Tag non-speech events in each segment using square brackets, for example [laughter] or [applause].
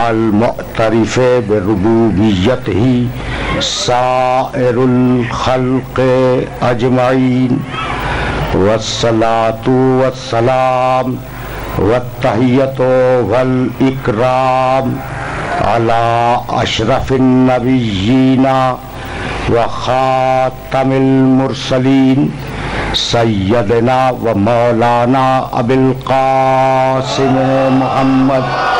अलमतरफ बरबूबियत ही सायरखलक अजमाइन वसलातु वसलाम वतहत वल इकराम अला अशरफिनबीना व ख़ातमिल मुरसलीन सैदना व मौलाना अबिल कासिम मोहम्मद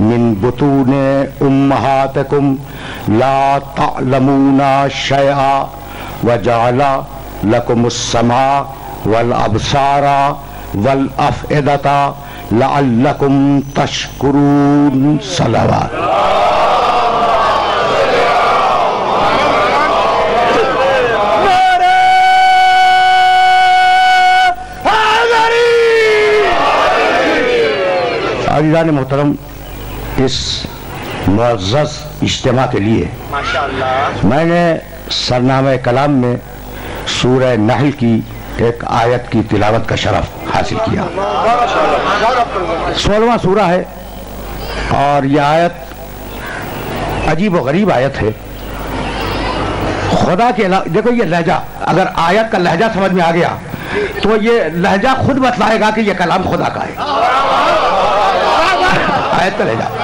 मिन बुतून उम्महातकुम ला तलमूना शया व जाला लकुमसमा वल अबसारा वल अफ़दता लकुम तशकरून सलावा अजीज़ा ने मोहतरम इस मुआज़ इज्तम के लिए। मैंने सरनामे कलाम में सूर नहल की एक आयत की तिलावत का शरफ हासिल किया। सोलवा सूरा है और यह आयत अजीब व गरीब आयत है। खुदा के देखो ये लहजा अगर आयत का लहजा समझ में आ गया तो ये लहजा खुद बतलाएगा कि ये कलाम खुदा का है। आयत का लहजा।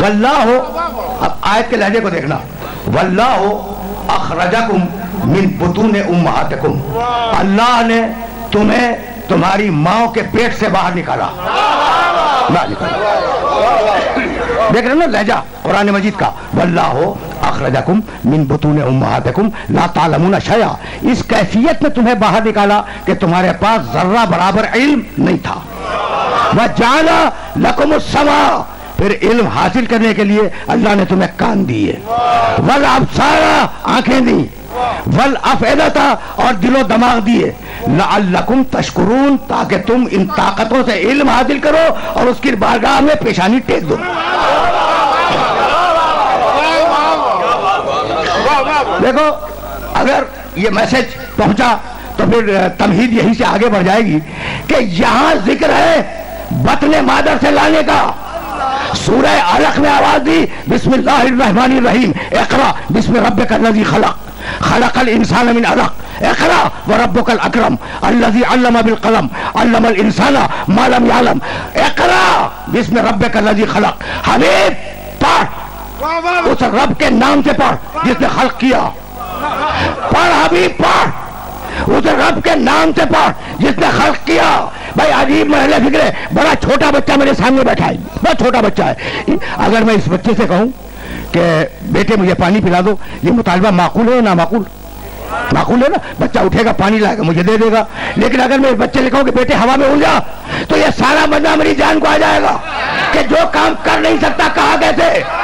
वल्ला हो अब आयत के लहजे को देखना। वल्ला हो अखरजकुम मिन बुतून उम्महातकुम। अल्लाह ने तुम्हें तुम्हारी माओ के पेट से बाहर निकाला। निकाला। देख रहे ना लहजा, कुरान मजीद का। वल्ला हो अखरजकुम मिन बुतून उम्महातकुम ला तालमुना शया। इस कैफियत में तुम्हें बाहर निकाला कि तुम्हारे पास जर्रा बराबर इल्म नहीं था। वह जाना लकुम समा। फिर इल्म हासिल करने के लिए अल्लाह ने तुम्हें कान दिए। वल अबसारा, आँखें दी। वल अफेदा था और दिलो दमाग दिए। लकुम तशकुरून, ताकि तुम इन ताकतों से इल्म हासिल करो, और उसकी बारगाह में पेशानी टेक दो। देखो, अगर ये मैसेज पहुँचा तो फिर तमहीद यहीं से आगे बढ़ जाएगी कि यहाँ ज़िक्र है बतने मादर से लाने का। सूरह अलक में आवाज़ दी बिस्मिल्लाहिर्रहमानिर्रहीम इकरा बिस्म रब्बिक अल्लज़ी खलक खलकल इंसान मिन अलक इकरा व रब्बुकल अकरम अल्लज़ी अल्लम बिल कलम अल्लमल इंसाना मा लम यअलम इकरा बिस्म रब्बिक अल्लज़ी खलक हबीब पढ़। उस रब के नाम से पढ़ जिसने खल्क किया। पढ़ हबीब पढ़। उस रब के नाम से पढ़ जिसने खर्च किया। भाई, अजीब महले फिक्रे बड़ा छोटा बच्चा मेरे सामने बैठा है। बहुत छोटा बच्चा है। अगर मैं इस बच्चे से कहूँ कि, बेटे, मुझे पानी पिला दो। ये मुतालबा माकूल है ना माकूल माकूल है ना? बच्चा उठेगा, पानी लाएगा, मुझे दे देगा। लेकिन अगर मैं इस बच्चे लिखाऊं कि, बेटे, हवा में उलझा तो ये सारा बंदा मेरी जान को आ जाएगा कि जो काम कर नहीं सकता, कहा कैसे?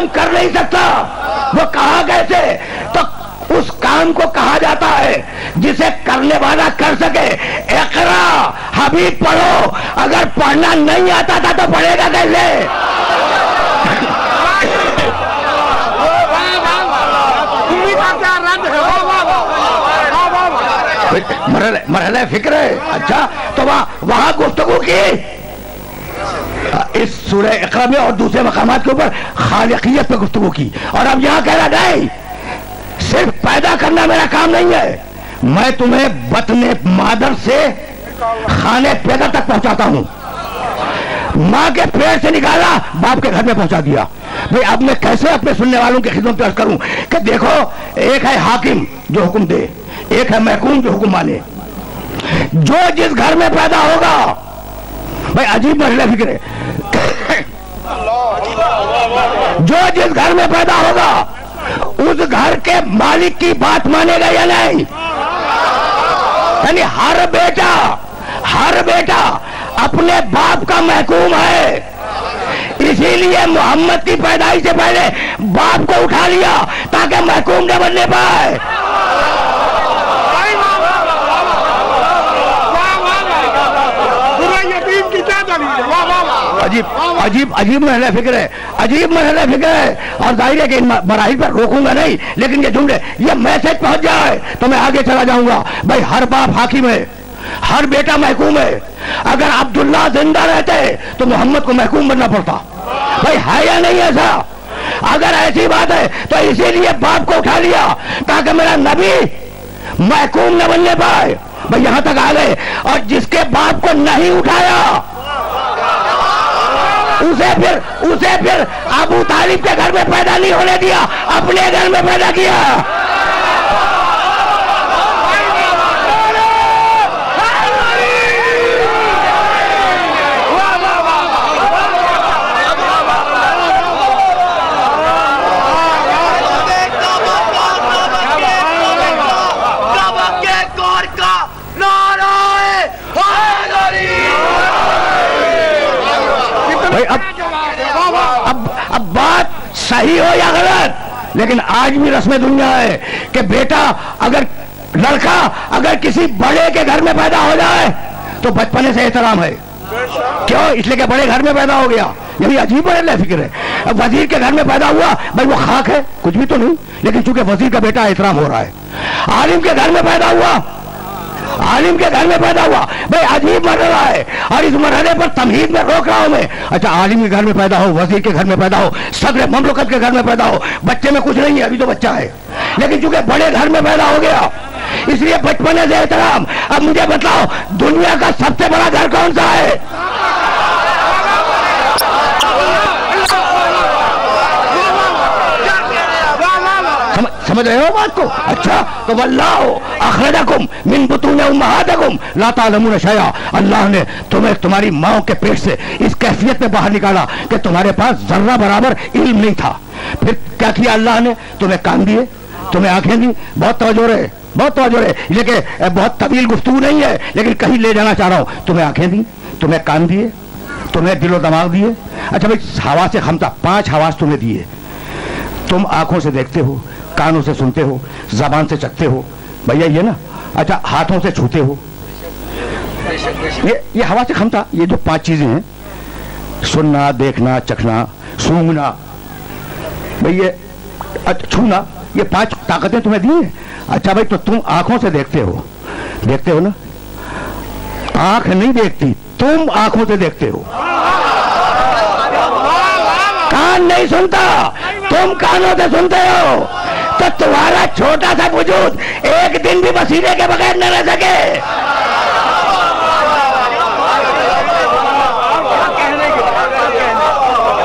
काम कर नहीं सकता। वो कहा कैसे तो उस काम को कहा जाता है जिसे करने वाला कर सके। एकरा हबीब पढ़ो। अगर पढ़ना नहीं आता था तो पढ़ेगा कैसे? [laughs] मरहला फ़िक्र है। अच्छा तो वहाँ वहाँ गुफ्तगु की? इस सूरह इकरा में और दूसरे मकाम के ऊपर खालिकियत पर गुफ्तगु की। और अब यहाँ कह रहा नहीं, सिर्फ़ पैदा करना मेरा काम नहीं है। मैं तुम्हें बतने मादर से खाने पैदा तक पहुंचाता हूँ। माँ के पेट से निकाला, बाप के घर में पहुँचा दिया। भाई, अब मैं कैसे अपने सुनने वालों की खिदमत पेश करूँ? कि देखो, एक है हाकिम जो हुक्म दे, एक है महकूम जो हुक्म माने। जो जिस घर में पैदा होगा भाई, अजीब मसला फ़िक्र है। जो जिस घर में पैदा होगा, उस घर के मालिक की बात मानेगा या नहीं? यानी हर बेटा हर बेटा अपने बाप का महकूम है। इसीलिए मोहम्मद की पैदाइश से पहले बाप को उठा लिया, ताकि महकूम न बनने पाए। अजीब अजीब अजीब महल फ़िक्र है। अजीब महल फ़िक्र है। और ज़ाहिर है कि इन पर रोकूँगा नहीं, लेकिन ये जुमले ये मैसेज पहुँच जाए तो मैं आगे चला जाऊँगा। भाई, हर बाप हाकिम है, हर बेटा महकूम है। अगर अब्दुल्ला ज़िंदा रहते तो मोहम्मद को महकूम बनना पड़ता। भाई, है या नहीं ऐसा? अगर ऐसी बात है तो इसीलिए बाप को उठा लिया, ताकि मेरा नबी महकूम न बनने पाए। भाई, यहाँ तक आ गए, और जिसके बाप को नहीं उठाया उसे फिर उसे फिर अबू तालिब के घर में पैदा नहीं होने दिया, अपने घर में पैदा किया। सही हो या गलत? लेकिन आज भी रस्म दुनिया है कि बेटा, अगर लड़का, अगर किसी बड़े के घर में पैदा हो जाए तो बचपने से एहतराम है। क्यों? इसलिए कि बड़े घर में पैदा हो गया। यही अजीब बड़े फ़िक्र है। अब वज़ीर के घर में पैदा हुआ, भाई वो खाक है, कुछ भी तो नहीं। लेकिन चूँकि वज़ीर का बेटा एहतराम हो रहा है, आलिम के घर में पैदा हुआ आलिम के घर में पैदा हुआ। भाई, अजीब मरला है। और इस मरहले पर तमहीद में रोक रहा हूँ मैं। अच्छा आलिम के घर में पैदा हो, वज़ीर के घर में पैदा हो, सदर ममलोकत के घर में पैदा हो, बच्चे में कुछ नहीं है, अभी तो बच्चा है। लेकिन चूँकि बड़े घर में पैदा हो गया, इसलिए बचपन से एहतराम अब मुझे बताओ, दुनिया का सबसे बड़ा घर कौन सा है? समझ रहे हो बात को? अच्छा तो वल्लाह मिन बुतून उम्महातिकुम ला तालमून शया अल्लाह ने तुम्हें तुम्हारी माओ के पेट से इस कैफियत में बाहर निकाला कि तुम्हारे पास जर्रा बराबर इल्म नहीं था। फिर क्या किया अल्लाह ने? तुम्हें कान दिए, तुम्हें आँखें दी। बहुत तवजो रहे, बहुत तवजो रहे। लेकिन बहुत तवील गुफ्तू नहीं है, लेकिन कहीं ले जाना चाह रहा हूँ। तुम्हें आँखें दी, तुम्हें कान दिए, तुम्हें दिलो दिमाग दिए। अच्छा भाई हवा से खमता पाँच हवास तुम्हें दिए। तुम आँखों से देखते हो कानों से सुनते हो जबान से चखते हो भैया ये ना अच्छा हाथों से छूते हो। ये ये हवा से खमता ये जो पाँच चीज़ें हैं सुनना देखना चखना सूंघना भाई ये अच्छा, छूना ये पाँच ताकतें तुम्हें दी हैं? अच्छा भाई तो तुम आँखों से देखते हो देखते हो ना? आँख नहीं देखती तुम आँखों से देखते हो। कान नहीं सुनता तुम कानों से सुनते हो। तो तुम्हारा छोटा सा वजूद एक दिन भी वसीले के बगैर न रह सके।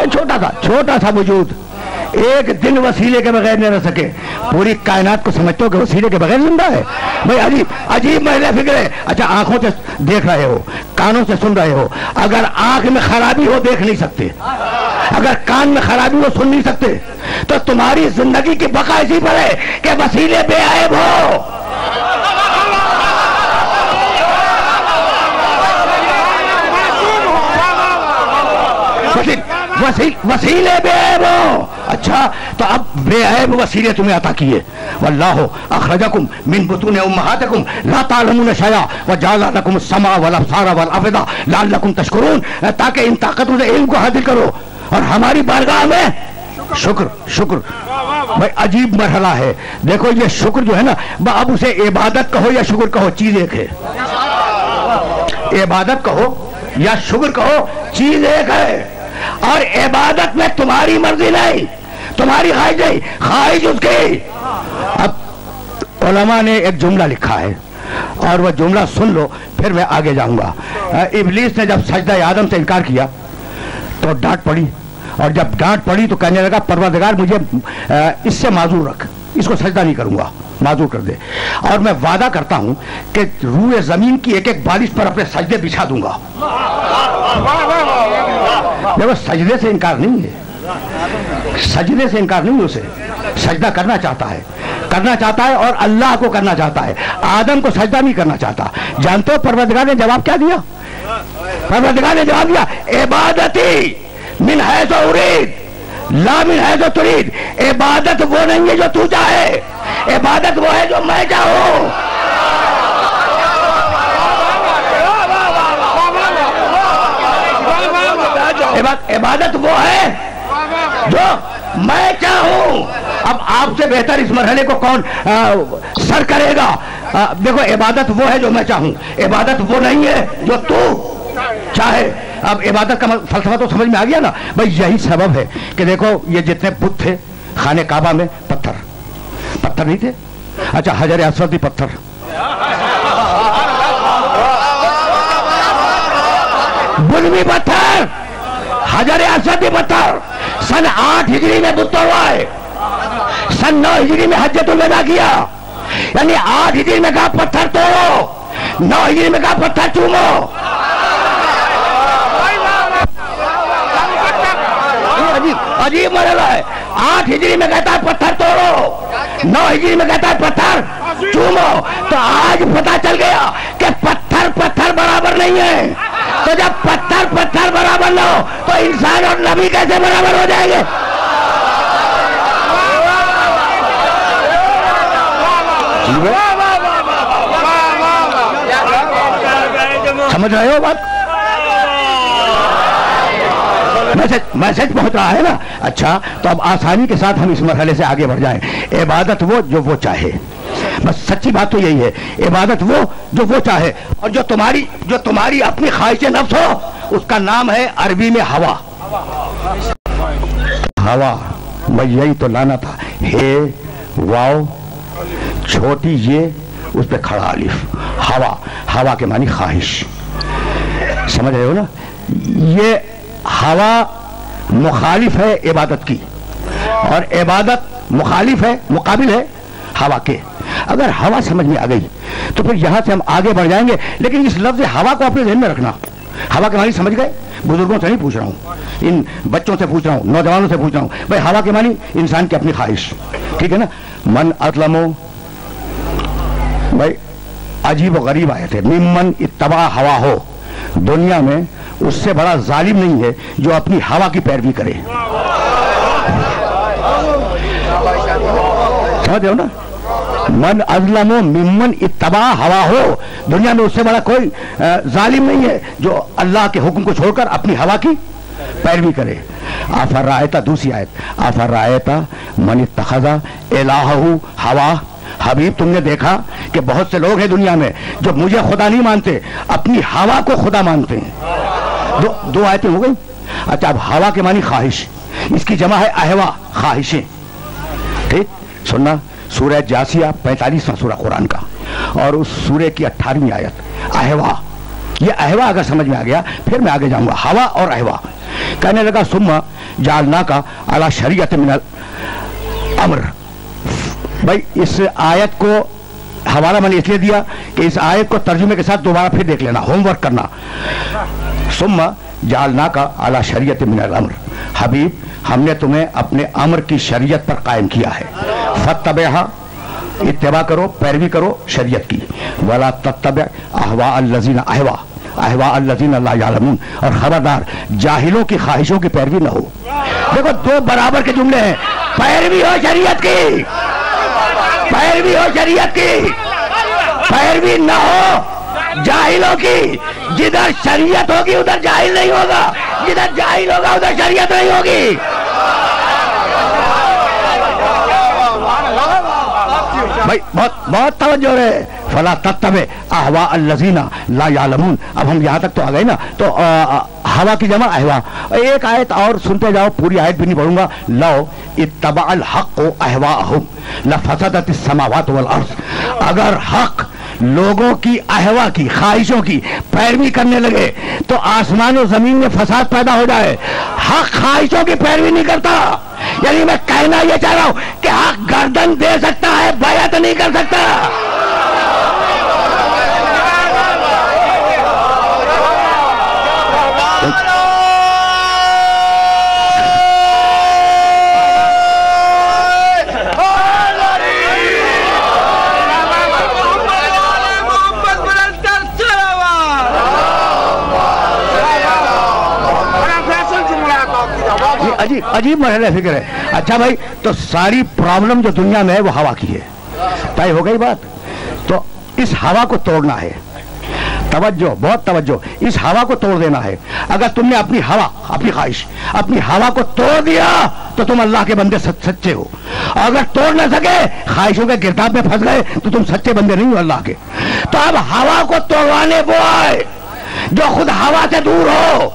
छोटा सा छोटा सा वजूद एक दिन वसीले के बगैर न रह सके। पूरी कायनात को समझते हो कि वसीले के बगैर ज़िंदा है? भाई, अजीब अजीब महिला फ़िक्र है। अच्छा आँखों से देख रहे हो, कानों से सुन रहे हो। अगर आँख में खराबी हो, देख नहीं सकते। अगर कान में खराबी हो सुन नहीं सकते तो तुम्हारी ज़िंदगी की बका इसी पर है कि वसीले बेआब हो। वसील, वसील, बेऐब हो। अच्छा तो अब बेऐब वसीले तुम्हें अता किए। वल्लाह अखरजकुम मिन बुतून उम्महातिकुम ला तालमून शया व जाला लकुम समा वल अबसार वल अफदा लअल्लकुम तशकुरून ताकि इन ताकतों से इल्म को हासिल करो। और हमारी बारगाह में शुक्र। शुक्र भाई अजीब मरहला है। देखो ये शुक्र जो है ना अब उसे इबादत कहो या शुक्र कहो चीज़ एक है। इबादत कहो या शुक्र कहो चीज़ एक है। और इबादत में तुम्हारी मर्ज़ी नहीं तुम्हारी ख्वाहिश नहीं ख्वाहिश उसकी। अब उलमा ने एक जुमला लिखा है और वह जुमला सुन लो फिर मैं आगे जाऊँगा। इबलीस ने जब सजदा आदम से इनकार किया तो डांट पड़ी। और जब डांट पड़ी तो कहने लगा, परवरदिगार, मुझे इससे माजूर रख। इसको सजदा नहीं करूँगा। माजूर कर दे। और मैं वादा करता हूँ कि रूए ज़मीन की एक एक बारिश पर अपने सजदे बिछा दूँगा। देखो, सजदे से इनकार नहीं है। सजदे से इनकार नहीं है उसे। सजदा करना चाहता है। करना चाहता है और अल्लाह को करना चाहता है। आदम को सजदा नहीं करना चाहता। जानते हो, परवरदिगार ने जवाब क्या दिया? परवरदिगार ने जवाब दिया, इबादती। मिन है तो उरीद। ला मिन है तो तुरीद। इबादत वो नहीं है जो तू चाहे। इबादत वो है जो मैं चाहूँ। इबादत वो है जो मैं चाहूँ। अब आपसे बेहतर इस मरहले को कौन आ, सर करेगा? आ, देखो इबादत वो है जो मैं चाहूँ। इबादत वो नहीं है जो तू चाहे। अब इबादत का फलसफा तो समझ में आ गया ना? भाई, यही सबब है कि देखो, ये जितने बुत थे, खाने काबा में पत्थर। पत्थर नहीं थे? अच्छा हजर असवद भी पत्थर। भी पत्थर, हज़ार असद भी पत्थर। सन आठ हिजरी में बुद्ध हुआ है। सन नौ हिजरी में हजतुल विदा किया। यानी आठ हिजरी में कहा पत्थर तोड़ो, नौ हिजरी में कहा पत्थर चूमो। अजीब मरला है। आठ हिजरी में कहता है, पत्थर तोड़ो। नौ हिजरी में कहता है, पत्थर चूमो। तो आज पता चल गया कि पत्थर पत्थर बराबर नहीं है। तो जब पत्थर पत्थर बराबर ना हो तो इंसान और नबी कैसे बराबर हो जाएँगे? समझ रहे हो बात? मैसेज मैसेज पहुँच रहा है ना? अच्छा तो अब आसानी के साथ हम इस मरहले से आगे बढ़ जाएँ। इबादत वो जो वो चाहे। बस सच्ची बात तो यही है। इबादत वो जो वो चाहे। और जो तुम्हारी जो तुम्हारी अपनी ख्वाहिश नफ्स हो उसका नाम है अरबी में हवा। हवा, मैं यही तो लाना था। हे, वाओ, छोटी ये, उस पर खड़ा अलिफ। हवा हवा के मानी ख्वाहिश। समझ रहे हो ना? ये हवा मुखालिफ है इबादत की। और इबादत मुखालिफ है, मुकाबिल है हवा के। अगर हवा समझ में आ गई तो फिर यहाँ से हम आगे बढ़ जाएँगे। लेकिन इस लफ्ज हवा को अपने जहन में रखना। हवा के मानी समझ गए? बुज़ुर्गों से नहीं पूछ रहा हूँ। इन बच्चों से पूछ रहा हूँ, नौजवानों से पूछ रहा हूँ। भाई, हवा के मानी इंसान की अपनी ख्वाहिश। ठीक है ना? मन अतलमो भाई, अजीब और गरीब आए थे। मिम्मन इतबा हवा हो। दुनिया में उससे बड़ा जालिम नहीं है जो अपनी हवा की पैरवी करे। समझ रहे हो ना? मन अजलमो मिम्मन इतबा हवा हो। दुनिया में उससे बड़ा कोई जालिम नहीं है जो अल्लाह के हुक्म को छोड़कर अपनी हवा की पैरवी करे। आफर रायता, दूसरी आयत। आफर रायता मन तखजा एलाहू हवा। हबीब, तुमने देखा कि बहुत से लोग हैं दुनिया में जो मुझे खुदा नहीं मानते, अपनी हवा को खुदा मानते हैं। दो दो आयतें हो गई। अच्छा अब हवा के मानी ख्वाहिश। इसकी जमा है अहवा, ख्वाहिशें। ठीक? सुनना, सूरह जासिया, पैंतालीसवां सूरह कुरान का। और उस सूर्य की अट्ठारहवीं आयत, अहवा। ये अहवा अगर समझ में आ गया, फिर मैं आगे जाऊँगा। हवा और अहवा। कहने लगा, सुम्मा जालना का अला शरीयत मिनल अमर। भाई, इस आयत को हवाला मैंने इसलिए दिया कि इस आयत को तर्जुमे के साथ दोबारा फिर देख लेना होमवर्क करना। सुम्मा जालना का आला शरीयत मिनल अमर। हबीब, हमने तुम्हें अपने अमर की शरीयत पर कायम किया है। फतबहा इत्तेबा करो, पैरवी करो शरीयत की। वाला तत्तब अहवा अल्लजीना अहवा। अहवा अल्लजीन अल्लाह यालमून। और खबरदार, जाहिलों की ख्वाहिशों की पैरवी ना हो। देखो, दो बराबर के जुमले हैं। पैरवी हो शरीयत की। पैरवी हो शरीयत की। पैरवी ना हो, जाहिलों की जिधर शरीयत होगी, उधर जाहिल नहीं होगा। जिधर जाहिल होगा, उधर शरीयत नहीं होगी। भाई, बहुत बहुत तवज्जो है फला तत्तबे अहवा अल्लजीना ला यालमून। अब हम यहाँ तक तो आ गए ना। तो हवा की जमा अहवा एक आयत और सुनते जाओ, पूरी आयत भी नहीं पढ़ूँगा। लो, इत्तबा अल हक को अहवा लफसदत समावात वल अर्ज़। अगर हक लोगों की अहवा की, ख्वाहिशों की पैरवी करने लगे तो आसमान और ज़मीन में फसाद पैदा हो जाए। हक ख्वाहिशों की पैरवी नहीं करता। यानी मैं कहना यह चाह रहा हूँ कि हक गर्दन दे सकता है बैत नहीं कर सकता। अजीब मरहला फ़िक्र है। अच्छा भाई तो सारी प्रॉब्लम जो दुनिया में है वो हवा की है। तय हो गई बात? तो इस हवा को तोड़ना है। तवज्जो बहुत तवज्जो। इस हवा को तोड़ देना है। अगर तुमने अपनी हवा अपनी ख्वाहिश अपनी हवा को तोड़ दिया तो तुम अल्लाह के बंदे सच, सच्चे हो। अगर तोड़ ना सके ख्वाहिशों के गिरदाब में फंस गए तो तुम सच्चे बंदे नहीं हो अल्लाह के। तो अब हवा को तोड़वाने वो आए जो खुद हवा से दूर हो।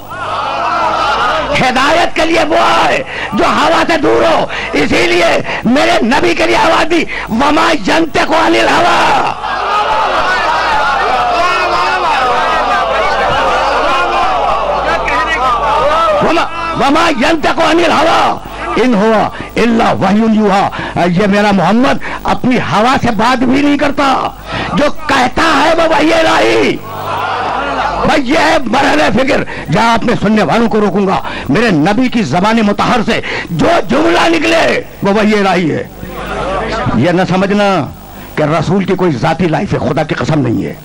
हिदायत के लिए वो आए जो हवा से दूर हो। इसीलिए मेरे नबी के लिए आवाज़ दी, वमा जनते को अनिल हवा। वमा जनते को अनिल हवा। इन हुआ, इल्ला वही युहा। ये मेरा मोहम्मद अपनी हवा से बात भी नहीं करता। जो कहता है वो वही इलाही। भाई ये है मरहल फ़िक्र। जहाँ अपने सुनने वालों को रोकूँगा। मेरे नबी की जबान मुतहर से जो जुमला निकले, वो वही राही है। ये न समझना कि रसूल की कोई जाती लाइफ है खुदा की कसम नहीं है।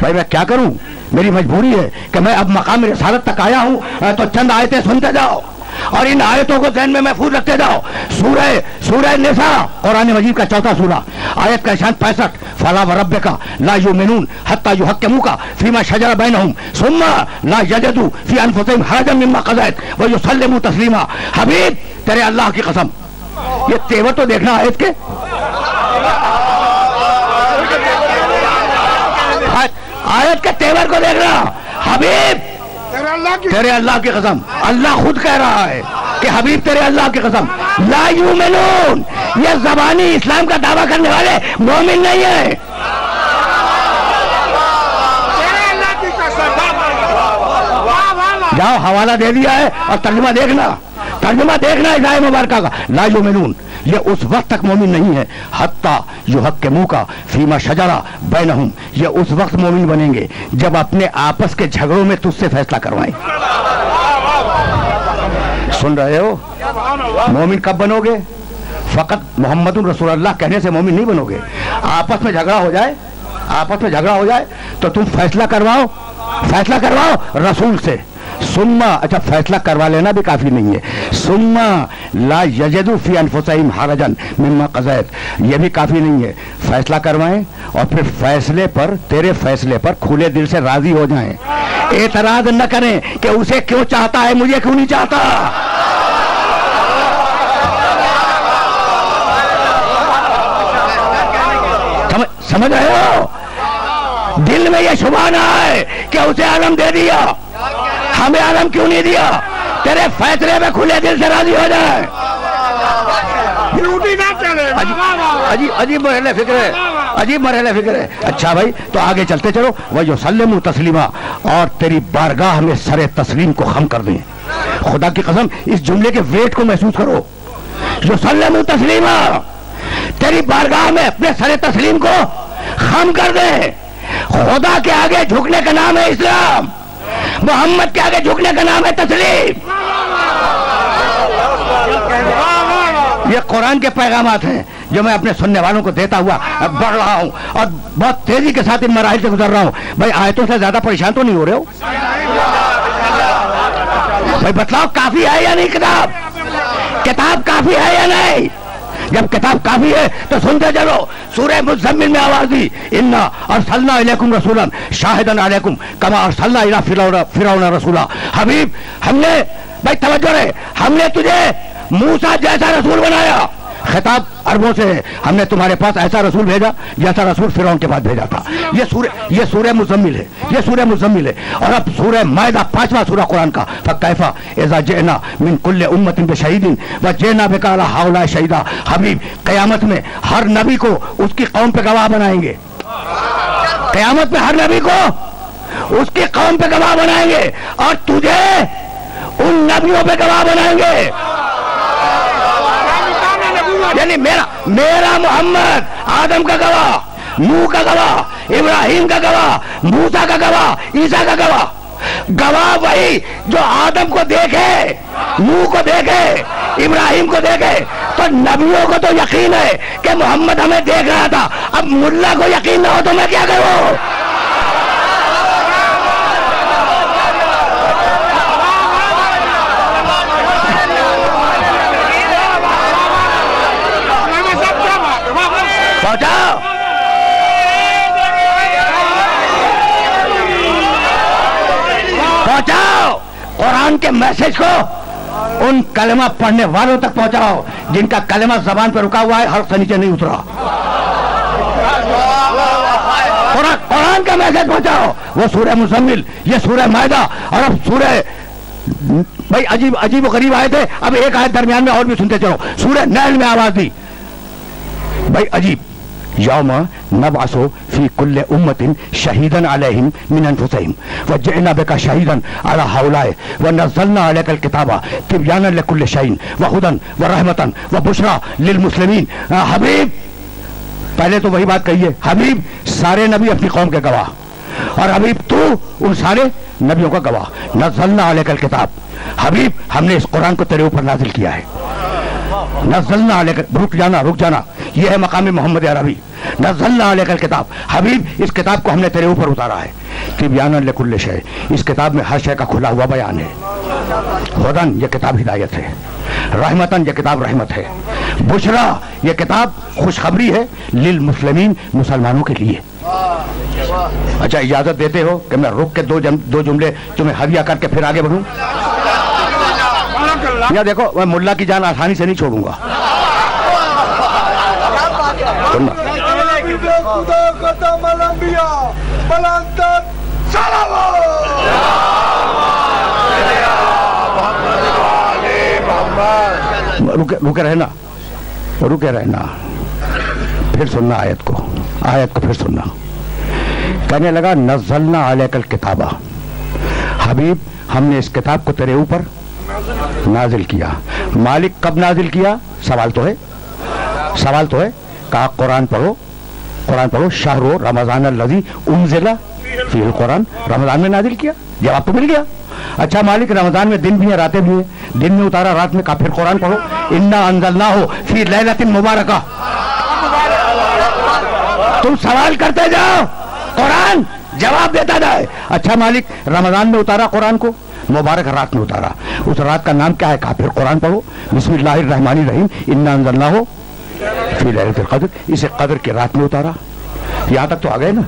भाई, मैं क्या करूँ? मेरी मजबूरी है कि मैं अब मकाम रसालत तक आया हूँ तो चंद आयतें सुनते जाओ। और इन आयतों को जहन में महफूज रखते जाओ। सूरह सूरह निसा कुरान मजीद का चौथा सूरा आयत का शान पैंसठ, फला व रब्ब का ला यू मिनून हत्ता यू हक का, फीमा शजरा बैन बैनहुम, सुम्मा ला यजदू फ़ी अनफुसिहिम हरजम मिम्मा क़ज़ैत व युसल्लिमू तस्लीमा। हबीब, तेरे अल्लाह की कसम, ये तेवर तो देखना आयत के। आयत के तेवर को देखना। हबीब तेरे अल्लाह की कसम अल्लाह खुद कह रहा है कि हबीब तेरे अल्लाह की कसम। ला यू मेलून ये जबानी इस्लाम का दावा करने वाले मोमिन नहीं है। जाओ हवाला दे दिया है और तर्जमा देखना। तर्जमा देखना इस आय मुबारक का। ला यू मिनून, ये उस वक्त तक मोमिन नहीं है। हत्ता यू हक के मुँह का, फीमा शजारा, बैनहुम, ये उस वक्त मोमिन बनेंगे, जब अपने आपस के झगड़ों में तुझसे फैसला करवाएँ। सुन रहे हो? मोमिन कब बनोगे? फकत मोहम्मद रसूलुल्लाह कहने से मोमिन नहीं बनोगे। आपस में झगड़ा हो जाए, आपस में झगड़ा हो जाए तो तुम फैसला करवाओ फैसला करवाओ रसूल से। सुम्मा अच्छा फैसला करवा लेना भी काफ़ी नहीं है। सुम्मा, ला यजदू फ़ी अनफुसहिम हरजन मिम्मा कज़ैत। यह भी काफ़ी नहीं है। फैसला करवाएँ और फिर फैसले पर, तेरे फैसले पर खुले दिल से राज़ी हो जाएँ। एतराज़ न करें कि उसे क्यों चाहता है, मुझे क्यों नहीं चाहता? समझ रहे हो? दिल में ये शुभा ना है कि उसे आलम दे दिया। हमें आलम क्यों नहीं दिया? तेरे फैसले में खुले दिल से राज़ी हो जाए। अजीब अजीब मरहले फ़िक्र है। अजीब मरहले फ़िक्र है। अच्छा भाई तो आगे चलते चलो। वह जो सल्लम तस्लीमा। और तेरी बारगाह में सरे तस्लीम को खम कर दें। खुदा की कसम इस जुमले के वेट को महसूस करो। जो सल्लम तस्लीमा तेरी बारगाह में अपने सरे तस्लीम को खम कर दे। खुदा के आगे झुकने का नाम है इस्लाम। मोहम्मद के आगे झुकने का नाम है तस्लीम। ये कुरान के पैगाम हैं जो मैं अपने सुनने वालों को देता हुआ बढ़ रहा हूँ और बहुत तेज़ी के साथ इन मराहल से गुजर रहा हूँ। भाई, आयतों से ज़्यादा परेशान तो नहीं हो रहे हो? भाई, बतलाओ, काफ़ी है या नहीं किताब? किताब काफ़ी है या नहीं? जब किताब काफ़ी है तो सुनते चलो। सूर्य मुजमिन में आवाज़ दी, इन्ना और सल्ला अलैकुम रसूलन, शाहिदन अलैकुम कमा और सल्ला इला फिरौना रसूला। हबीब, हमने, भाई तवज्जो रहे, हमने तुझे मूसा जैसा रसूल बनाया। खिताब अरबों से है हमने तुम्हारे पास ऐसा रसूल भेजा, जैसा रसूल फिर के बाद भेजा था। ये सूर्य ये सूर्य मुजम्मिल है, ये सूर्य मुजम्मिल है। और अब सूर्य मायदा पांचवा सूर्य कुरान का, फकैफा एजा जेना मिन कुल्ले उम्मतिन बे शहीदिन व जेना बेकाला हाउला शहीदा। हबीब, कयामत में हर नबी को उसकी कौम पे गवाह बनाएँगे। कयामत में हर नबी को उसकी कौम पे गवाह बनाएँगे। और तुझे उन नबियों पे गवाह बनाएँगे। यानी मेरा मेरा मोहम्मद, आदम का गवाह नू का गवाह, इब्राहिम का गवाह, मूसा का गवाह, ईसा का गवाह। गवाह वही जो आदम को देखे नू को देखे, इब्राहिम को देखे। तो नबियों को तो यकीन है कि मोहम्मद हमें देख रहा था। अब मुल्ला को यकीन ना हो तो मैं क्या करूँ? पहुंचाओ पहुंचाओ कुरान के मैसेज को उन कलमा पढ़ने वालों तक पहुंचाओ, जिनका कलमा जबान पर रुका हुआ है, हर नीचे नहीं उतरा। कुरान का मैसेज पहुंचाओ, वो सूर्य मुसम्मिल, ये सूर्य मैदा, और अब सूर्य भाई अजीब अजीब गरीब आए थे, अब एक आयत दरमियान में और भी सुनते चलो। सूर्य नैल में आवाज़ दी। भाई अजीब। यौम नबासो फ़ी कुल्ले उम्मतिन शहीदन अलैहिम मिन अनफुसहिम व बिका शहीदन अला हाउलाए व नज़लना अलैकल किताबा तिबयान लिकुल्li शैइन व हुदन व रहमतन व बुशरा लिल मुस्लिमीन हबीब पहले तो वही बात कही है हबीब सारे नबी अपनी कौम के गवाह और हबीब तू उन सारे नबियों का गवाह नज़लना अलैकल किताब हबीब हमने इस कुरान को तेरे ऊपर नाजिल किया है नजलना लेकर रुक जाना रुक जाना। यह है मकाम मोहम्मद अरबी। नजलना लेकर किताब। हबीब इस किताब को हमने तेरे ऊपर उतारा है। कि बयान लकुल्ल शय। इस किताब में हर शय का खुला हुआ बयान है। खुदन यह किताब हिदायत है। रहमतन यह किताब रहमत है। बुशरा यह किताब खुशखबरी है लिल मुस्लिमीन मुसलमानों के लिए। अच्छा इजाज़त देते हो कि मैं रुक के दो जम, दो जुमले तुम्हें हविया करके फिर आगे बढ़ूं? या देखो, मैं मुल्ला की जान आसानी से नहीं छोड़ूँगा। रुके रुके रहना। रुके रहना। फिर सुनना आयत को। आयत को फिर सुनना। कहने लगा, नजलना अलैकल किताबा। हबीब, हमने इस किताब को तेरे ऊपर नाजिल किया। मालिक कब नाजिल किया? सवाल तो है। सवाल तो है। कहा, कुरान पढ़ो। कुरान पढ़ो, शाहरो रमज़ान लजी उमजिला फिर कुरान, रमज़ान में नाजिल किया। जवाब तो मिल गया। अच्छा मालिक, रमज़ान में दिन भी है, रातें भी है। दिन में उतारा, रात में कहा, फिर कुरान पढ़ो। इन्ना अंजल ना हो फिर लैलतिन मुबारक। तुम सवाल करते जाओ। कुरान जवाब देता जाए। अच्छा मालिक, रमज़ान में उतारा कुरान को। मुबारक रात में उतारा। उस रात का नाम क्या है कहा? फिर कुरान पढ़ो। बिस्मिल्लाहिर्रहमानिर रहीम इन्ना अंजलना हो फिर कद्र। इसे कद्र की रात में उतारा। यहाँ तक तो आ गए ना?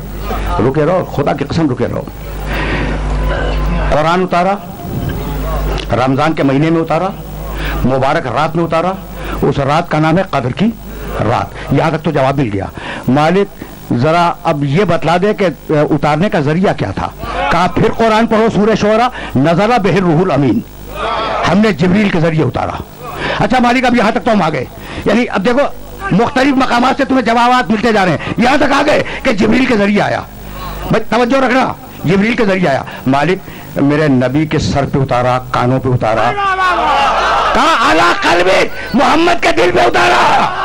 रुके रहो। खुदा की कसम रुके रहो। कुरान उतारा। रमज़ान के महीने में उतारा। मुबारक रात में उतारा। उस रात का नाम है कदर की रात। यहाँ तक तो जवाब मिल गया। मालिक जरा अब ये बतला दे कि उतारने का ज़रिया क्या था। कहा फिर कुरान पढ़ो सूर्य शोरा नजरा बेहर रूहुल अमीन। हमने जबरील के ज़रिए उतारा। अच्छा मालिक, अब यहाँ तक तो हम आ गए। यानी, अब देखो, मुख्तलिफ़ मकाम से तुम्हें जवाब मिलते जा रहे हैं। यहाँ तक आ गए कि जबरील के ज़रिए आया। भाई, तवज्जो रखना, जबरील के ज़रिए आया। मालिक, मेरे नबी के सर पे उतारा, कानों पे उतारा। कहा आला कल मोहम्मद के दिल पे उतारा।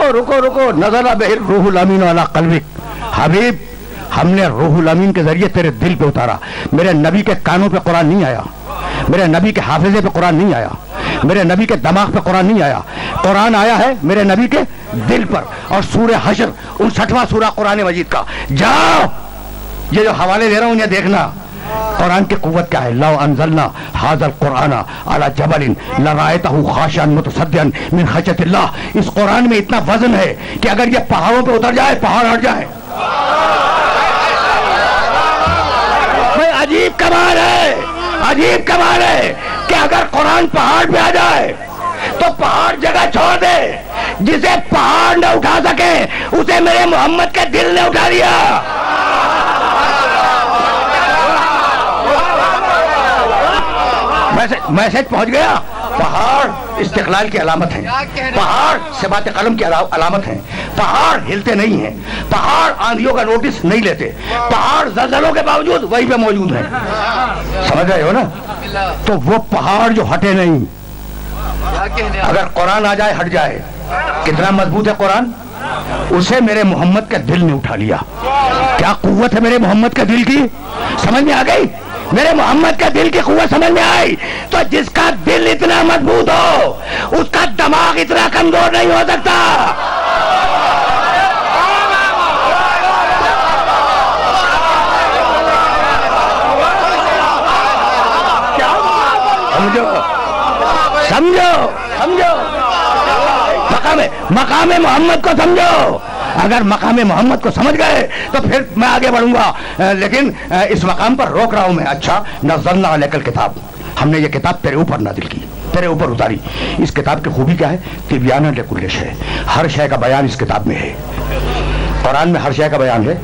रुको रुको रुको। नज़र बहिर रूहुल अमीन वाला कलविक हबीब, हमने रूहुल अमीन के ज़रिए तेरे दिल पे उतारा। मेरे नबी के कानों पे कुरान नहीं आया। मेरे नबी के हाफिजे पे कुरान नहीं आया। मेरे नबी के दिमाग पे कुरान नहीं आया। कुरान आया है मेरे नबी के दिल पर। और सूर्य हशर उनसठवा सूरा कुरान मजीद का। जाओ। ये जो हवाले दे रहा हूँ, उन्हें देखना। कुरान की कुवत क्या है लव अनजलना हाजल कुरान अला जबलिन लरायतहु खाशान मुतसद्दियन मिन खशतिल्लाह इस कुरान में इतना वज़न है कि अगर ये पहाड़ों पे उतर जाए, पहाड़ हट जाए। भाई, अजीब कमाल है। अजीब कमाल है कि अगर कुरान पहाड़ पे आ जाए तो पहाड़ जगह छोड़ दे। जिसे पहाड़ न उठा सके, उसे मेरे मोहम्मद के दिल ने उठा लिया। मैसेज पहुँच गया। पहाड़ इस्तेकलाल की अलामत है। पहाड़ सेबात कलम की अलामत है। पहाड़ हिलते नहीं है। पहाड़ आंधियों का नोटिस नहीं लेते। पहाड़ जलजलों के बावजूद वहीं पे मौजूद है। समझ रहे हो ना? तो वो पहाड़ जो हटे नहीं। अगर कुरान आ जाए हट जाए। कितना मज़बूत है कुरान? उसे मेरे मोहम्मद के दिल ने उठा लिया। क्या कुत है मेरे मोहम्मद के दिल की? समझ में आ गई? मेरे मोहम्मद के दिल की कुत समझ में आई? तो जिसका दिल इतना मज़बूत हो, उसका दिमाग इतना कमज़ोर नहीं हो सकता। समझो? समझो? समझो? मकाम मकाम मोहम्मद को समझो। अगर मकाम मोहम्मद को समझ गए तो फिर मैं आगे बढ़ूँगा। लेकिन इस मकाम पर रोक रहा हूँ मैं। अच्छा नजल्ला लेकर किताब। हमने ये किताब तेरे ऊपर नादिल की, तेरे ऊपर उतारी। इस किताब की खूबी क्या है? तिबियाना लेकुल्लिश है हर शय का बयान इस किताब में है। कुरान में हर शय का बयान है।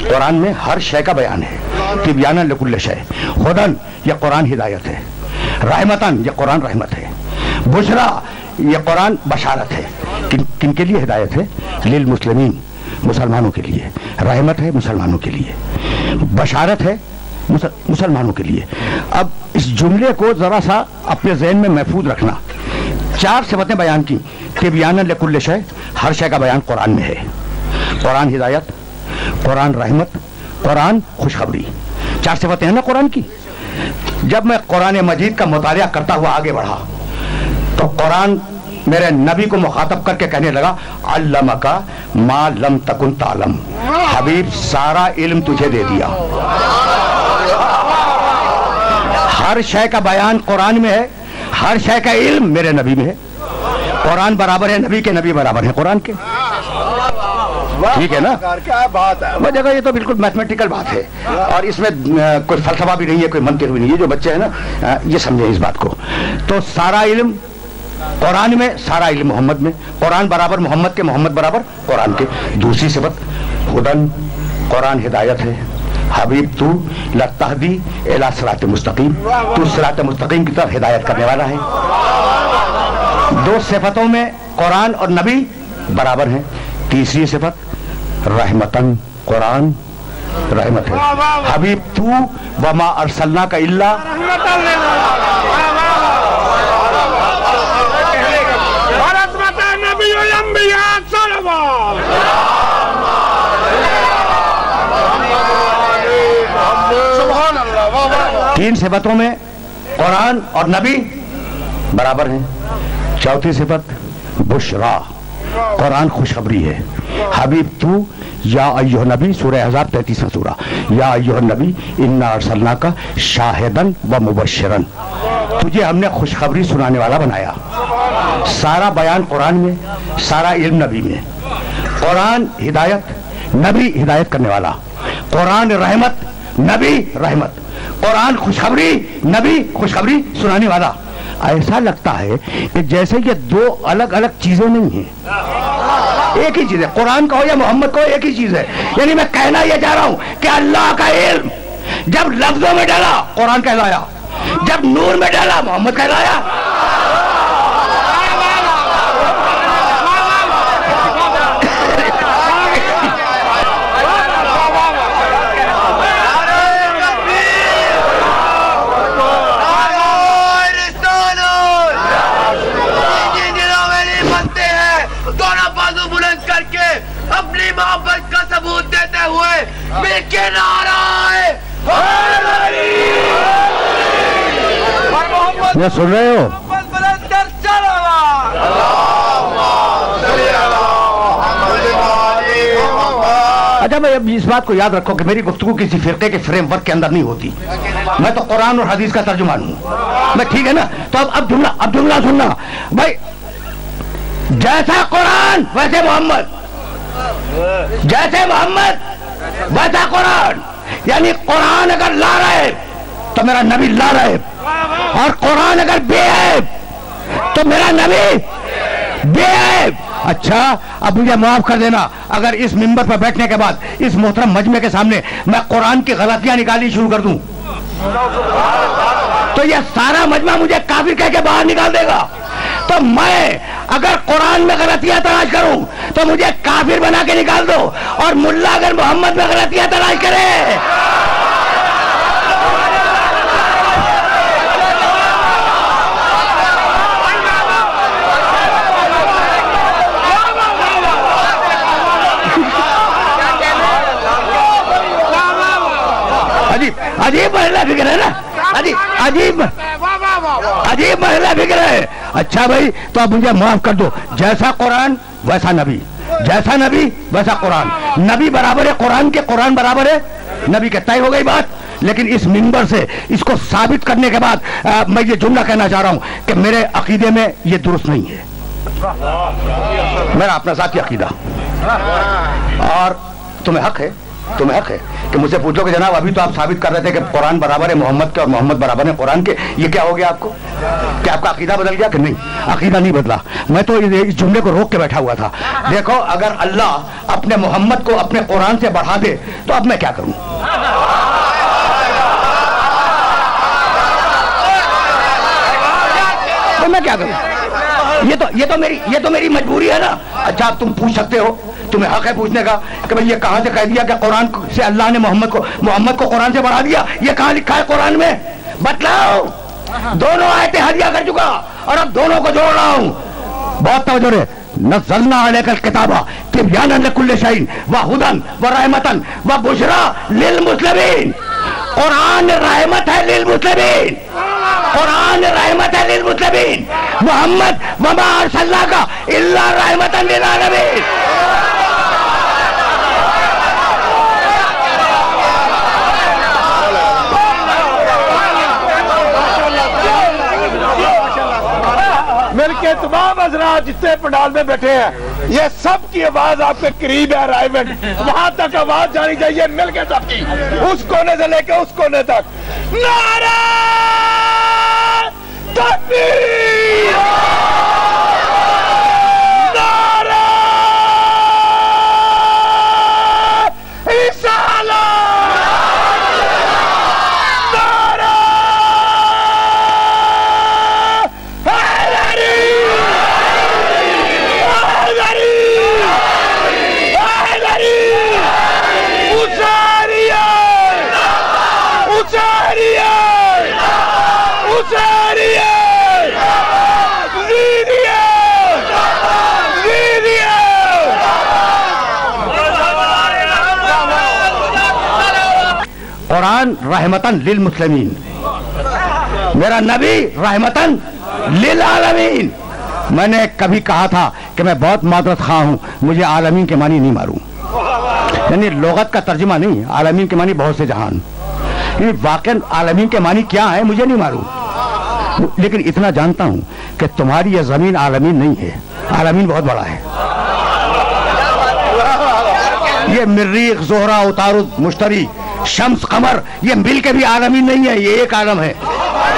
कुरान में हर शय का बयान है। तिबियाना लेकुल्लिश है खुदन यह कुरान हिदायत है। रहमतन यह कुरान रहमत है। बुशरा यह कुरान बशारत है। किन किन के लिए हिदायत है? लिल मुस्लिमीन, मुसलमानों के लिए। रहमत है मुसलमानों के लिए। बशारत है मुसलमानों के लिए। अब इस जुमले को जरा सा अपने जहन में महफूज रखना। चार सिफतें बयान की। तिबियान लकुल्ल शय, हर शय का बयान कुरान में है। कुरान हिदायत, कुरान रहमत, कुरान खुशखबरी। चार सिफतें हैं ना कुरान की? जब मैं कुरान मजीद का मुताल करता हुआ आगे बढ़ा तो कुरान मेरे नबी को मुखातब करके कहने लगा अल्लाह का मा लम तकुन तालम। हबीब, सारा इल्म तुझे दे दिया। हर शय का बयान कुरान में है, हर शय का इल्म मेरे नबी में है। कुरान बराबर है नबी के, नबी बराबर है कुरान के। ठीक है ना? क्या बात है वह जगह ये तो बिल्कुल मैथमेटिकल बात है। और इसमें कोई फलसफा भी नहीं है, कोई मंत्र भी नहीं है। जो बच्चे हैं ना ये समझे इस बात को। तो सारा इल्म कुरान में, सारा इल्म मोहम्मद में, कुरान बराबर मोहम्मद के, मोहम्मद बराबर कुरान के। दूसरी सबक हुदन कुरान हिदायत है। हबीब, तू लतहदी एला सरात मुस्तकीम। तू सरात मुस्तकीम की तरफ़ हिदायत करने वाला है। दो सिफतों में कुरान और नबी बराबर हैं। तीसरी सिफत, रहमतन कुरान, रहमत है। हबीब, तू वमा अरसल्ला का इल्ला। तीन सिफतों में कुरान और नबी बराबर हैं। चौथी सिफत, बुशरा। कुरान खुशखबरी है। हबीब, तू या अयो नबी सूर्य हज़ार तैतीसवा सूरा। या अयो नबी, इन्ना अरसलना का शाहिदन व मुबशरन तुझे हमने खुशखबरी सुनाने वाला बनाया। सारा बयान कुरान में, सारा इल्म नबी में। कुरान हिदायत, नबी हिदायत करने वाला। कुरान रहमत, नबी रहमत। कुरान खुशखबरी, नबी खुशखबरी सुनाने वाला। ऐसा लगता है कि जैसे ये दो अलग अलग चीज़ें नहीं है। एक ही चीज़ है, कुरान का हो या मोहम्मद का हो, एक ही चीज़ है। यानी मैं कहना यह चाह रहा हूँ कि अल्लाह का इल्म, जब लफ्जों में डाला, कुरान कहलाया। जब नूर में डाला, मोहम्मद कहलाया। के नाराय ये सुन रहे हो? अच्छा भाई अब इस बात को याद रखो कि मेरी गुफ्तु किसी फिरके के फ्रेमवर्क के अंदर नहीं होती। मैं तो कुरान और हदीस का तर्जुमान हूँ। मैं ठीक है ना? तो अब अब जुमला अब जुमला सुनना। भाई जैसा कुरान वैसे मोहम्मद जैसे मोहम्मद वैसा कुरान यानी कुरान अगर ला रहे तो मेरा नबी लाल है और कुरान अगर बे तो मेरा नबी बे अच्छा अब मुझे माफ़ कर देना। अगर इस मिंबर पर बैठने के बाद, इस मोहतरम मजमे के सामने मैं कुरान की गलतियाँ निकालनी शुरू कर दूँ तो यह सारा मजमा मुझे काफिर कह के बाहर निकाल देगा। तो मैं अगर कुरान में गलतियाँ तलाश करूँ तो मुझे काफिर बना के निकाल दो और मुल्ला अगर मोहम्मद में गलतियाँ तलाश करे। अजीब अजीब महिला फ़िक्र है ना? अजीब अजीब अजीब महिला फ़िक्र है। अच्छा भाई तो आप मुझे माफ़ कर दो। जैसा कुरान वैसा नबी। जैसा नबी वैसा कुरान। नबी बराबर है कुरान के कुरान बराबर है। नबी के तय हो गई बात। लेकिन इस मिंबर से इसको साबित करने के बाद आ, मैं ये जुमला कहना चाह रहा हूँ कि मेरे अकीदे में ये दुरुस्त नहीं है। मेरा अपना जाती अकीदा। और तुम्हें हक है। तुम्हें हक है कि मुझसे पूछो कि जनाब, अभी तो आप साबित कर रहे थे कि कुरान बराबर है मोहम्मद के और मोहम्मद बराबर है कुरान के। ये क्या हो गया आपको? क्या आपका अकीदा बदल गया कि नहीं? अकीदा नहीं बदला। मैं तो इस जुमले को रोक के बैठा हुआ था। देखो, अगर अल्लाह अपने मोहम्मद को अपने कुरान से बढ़ा दे तो अब मैं क्या करूँ? तो मैं क्या करूँ? ये तो ये तो मेरी, ये तो मेरी मजबूरी है ना। अच्छा आप तुम पूछ सकते हो। तुम्हें हक है पूछने का कि भाई ये कहाँ से कह दिया कि कुरान से अल्लाह ने मोहम्मद को मोहम्मद को कुरान से बढ़ा दिया? ये कहाँ लिखा है कुरान में? बतलाओ। दोनों आयतें हदिया कर चुका। और अब दोनों को जोड़ रहा हूँ। बहुत तवज्जो रे। नजलना किताबा व हुदन व रहमतन व बुशरा लिल मुस्लिमीन। कुरान रहमत है लिल मुस्लिमीन। कुरान रहमत है लिल मुस्लिमीन। मोहम्मद इल्ला रहमतन लिल आलमीन। तमाम जितने पंडाल में बैठे हैं, ये सब की आवाज़ आपके करीब है रायवेंट वहाँ तक आवाज़ जानी चाहिए मिल के सबकी। उस कोने से लेके उस कोने तक। नारा तकबीर! कुरान रहमतन लिल मुस्लिमीन। मेरा नबी रहमतन लिल आलमीन। मैंने कभी कहा था कि मैं बहुत मादरत खा हूँ, मुझे आलमीन के मानी नहीं मारूं। यानी लोगत का तर्जमा नहीं, आलमीन के मानी बहुत से जहान। वाकई आलमीन के मानी क्या है, मुझे नहीं मालूम लेकिन इतना जानता हूँ कि तुम्हारी यह ज़मीन आलमीन नहीं है, आलमीन बहुत बड़ा है। ये मरीख जोहरा, उतारुद, मुश्तरी शम्स कमर, ये मिल के भी आलमीन नहीं है, ये एक आलम है।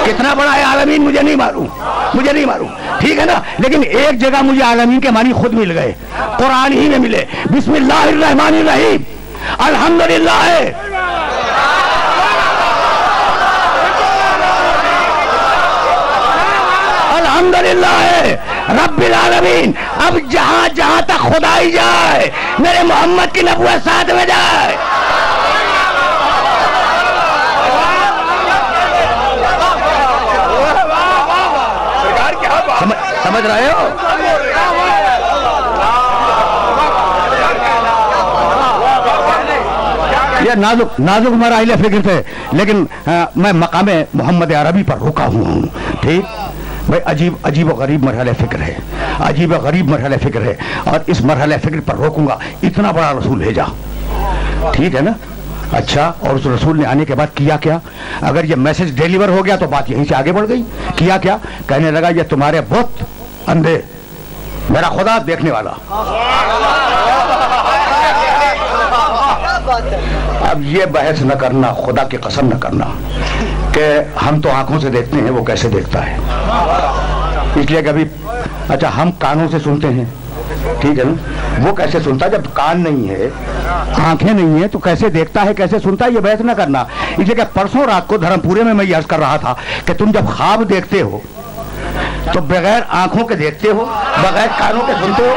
कितना बड़ा है आलमीन, मुझे नहीं मालूम, मुझे नहीं मालूम। ठीक है ना? लेकिन एक जगह मुझे आलमीन के मानी खुद मिल गए, कुरान ही में मिले। बिस्मिल्लाहिर्रहमानिर्रहीम। अल्हम्दुलिल्लाह। अल्हम्दुलिल्लाह। रब्बिल आलमीन। अब जहाँ जहाँ तक खुदाई जाए, मेरे मोहम्मद की नबुआ साथ में जाए सरकार क्या बात समझ, समझ रहे हो ये नाजुक नाजुक मराइल फ़िक्र थे लेकिन आ, मैं मकाम मोहम्मद अरबी पर रुका हुआ हूँ। ठीक? भाई अजीब अजीब व गरीब मरहल फ़िक्र है। अजीब व गरीब मरहल फ़िक्र है। और इस मरहल फ़िक्र पर रोकूँगा। इतना बड़ा रसूल भेजा। ठीक है ना? अच्छा और उस रसूल ने आने के बाद किया क्या? अगर ये मैसेज डिलीवर हो गया तो बात यहीं से आगे बढ़ गई। किया क्या? कहने लगा ये तुम्हारे बहुत अंधे मेरा खुदा देखने वाला। अब ये बहस न करना, खुदा की कसम न करना कि हम तो आँखों से देखते हैं, वो कैसे देखता है। इसलिए कभी अच्छा हम कानों से सुनते हैं, ठीक है ना? वो कैसे सुनता जब कान नहीं है, आँखें नहीं है तो कैसे देखता है, कैसे सुनता है, ये बहस ना करना। इसलिए कि परसों रात को धर्मपुरे में मैं अर्ज़ कर रहा था कि तुम जब ख्वाब देखते हो तो बगैर आँखों के देखते हो, बगैर कानों के सुनते हो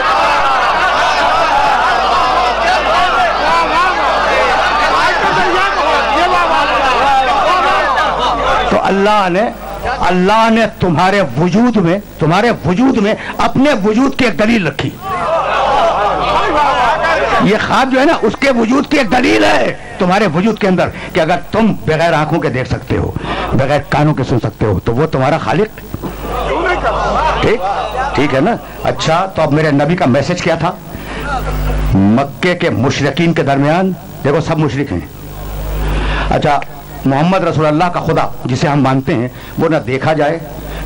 अल्लाह ने अल्लाह ने तुम्हारे वजूद में, तुम्हारे वजूद में अपने वजूद की एक दलील रखी। ये ख्वाब जो है ना, उसके वजूद की एक दलील है तुम्हारे वजूद के अंदर कि अगर तुम बगैर आँखों के देख सकते हो, बगैर कानों के सुन सकते हो तो वो तुम्हारा खालिक। ठीक? ठीक है ना? अच्छा तो अब मेरे नबी का मैसेज क्या था? मक्के के मुशरकिन के दरमियान, देखो सब मुशरक हैं। अच्छा मोहम्मद रसूलुल्लाह का खुदा जिसे हम मानते हैं वो न देखा जाए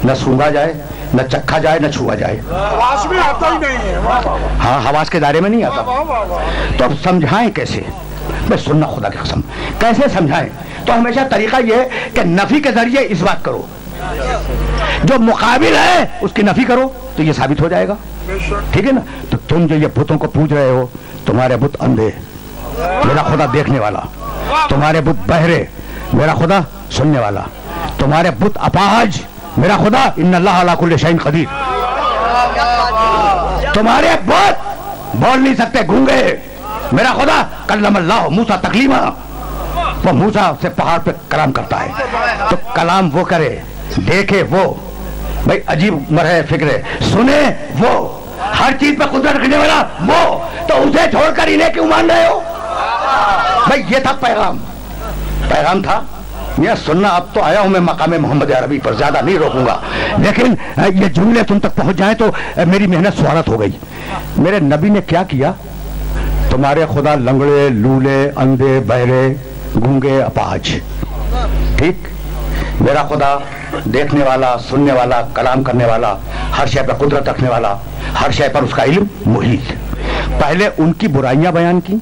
न सूंघा जाए न चखा जाए न छुआ जाए। आवाज़ में आता ही नहीं है। हाँ हवास के दायरे में नहीं आता। वाह, वाह, वाह। तो अब समझाएँ कैसे? मैं सुनना खुदा की कसम। कैसे समझाएँ? तो हमेशा तरीका यह है कि नफी के ज़रिए इस बात करो। जो मुकाबिल है उसकी नफी करो तो ये साबित हो जाएगा। ठीक है ना? तो तुम जो ये बुतों को पूज रहे हो तुम्हारे बुत अंधे। मेरा खुदा देखने वाला। तुम्हारे बुत बहरे। मेरा खुदा, सुनने वाला। तुम्हारे बुत अपाहज, मेरा खुदा इन अल्लाह अला कदीर। तुम्हारे बुत बोल नहीं सकते, गूँगे। मेरा खुदा कल्लम अल्लाह मूसा तकलीमा। वो मूसा से पहाड़ पे कलाम करता है। तो कलाम वो करे, देखे वो। भाई, अजीब मरह फ़िक्र सुने वो। हर चीज़ पे कुदरत रखने वाला वो। तो उसे छोड़कर इन्हें क्यों मान रहे हो? भाई, ये था पैगाम। पैगाम था। यह सुनना अब तो आया हूँ, मैं मकाम मोहम्मद अरबी पर ज़्यादा नहीं रोकूँगा। लेकिन ये जुमले तुम तक पहुँच जाए तो मेरी मेहनत स्वागत हो गई। मेरे नबी ने क्या किया? तुम्हारे खुदा लंगड़े, लूले, अंधे, बहरे, गूँगे, अपाज। ठीक? मेरा खुदा देखने वाला, सुनने वाला, कलाम करने वाला, हर शय पर कुदरत रखने वाला, हर शय पर उसका इल्म मुहित। पहले उनकी बुराइयाँ बयान की,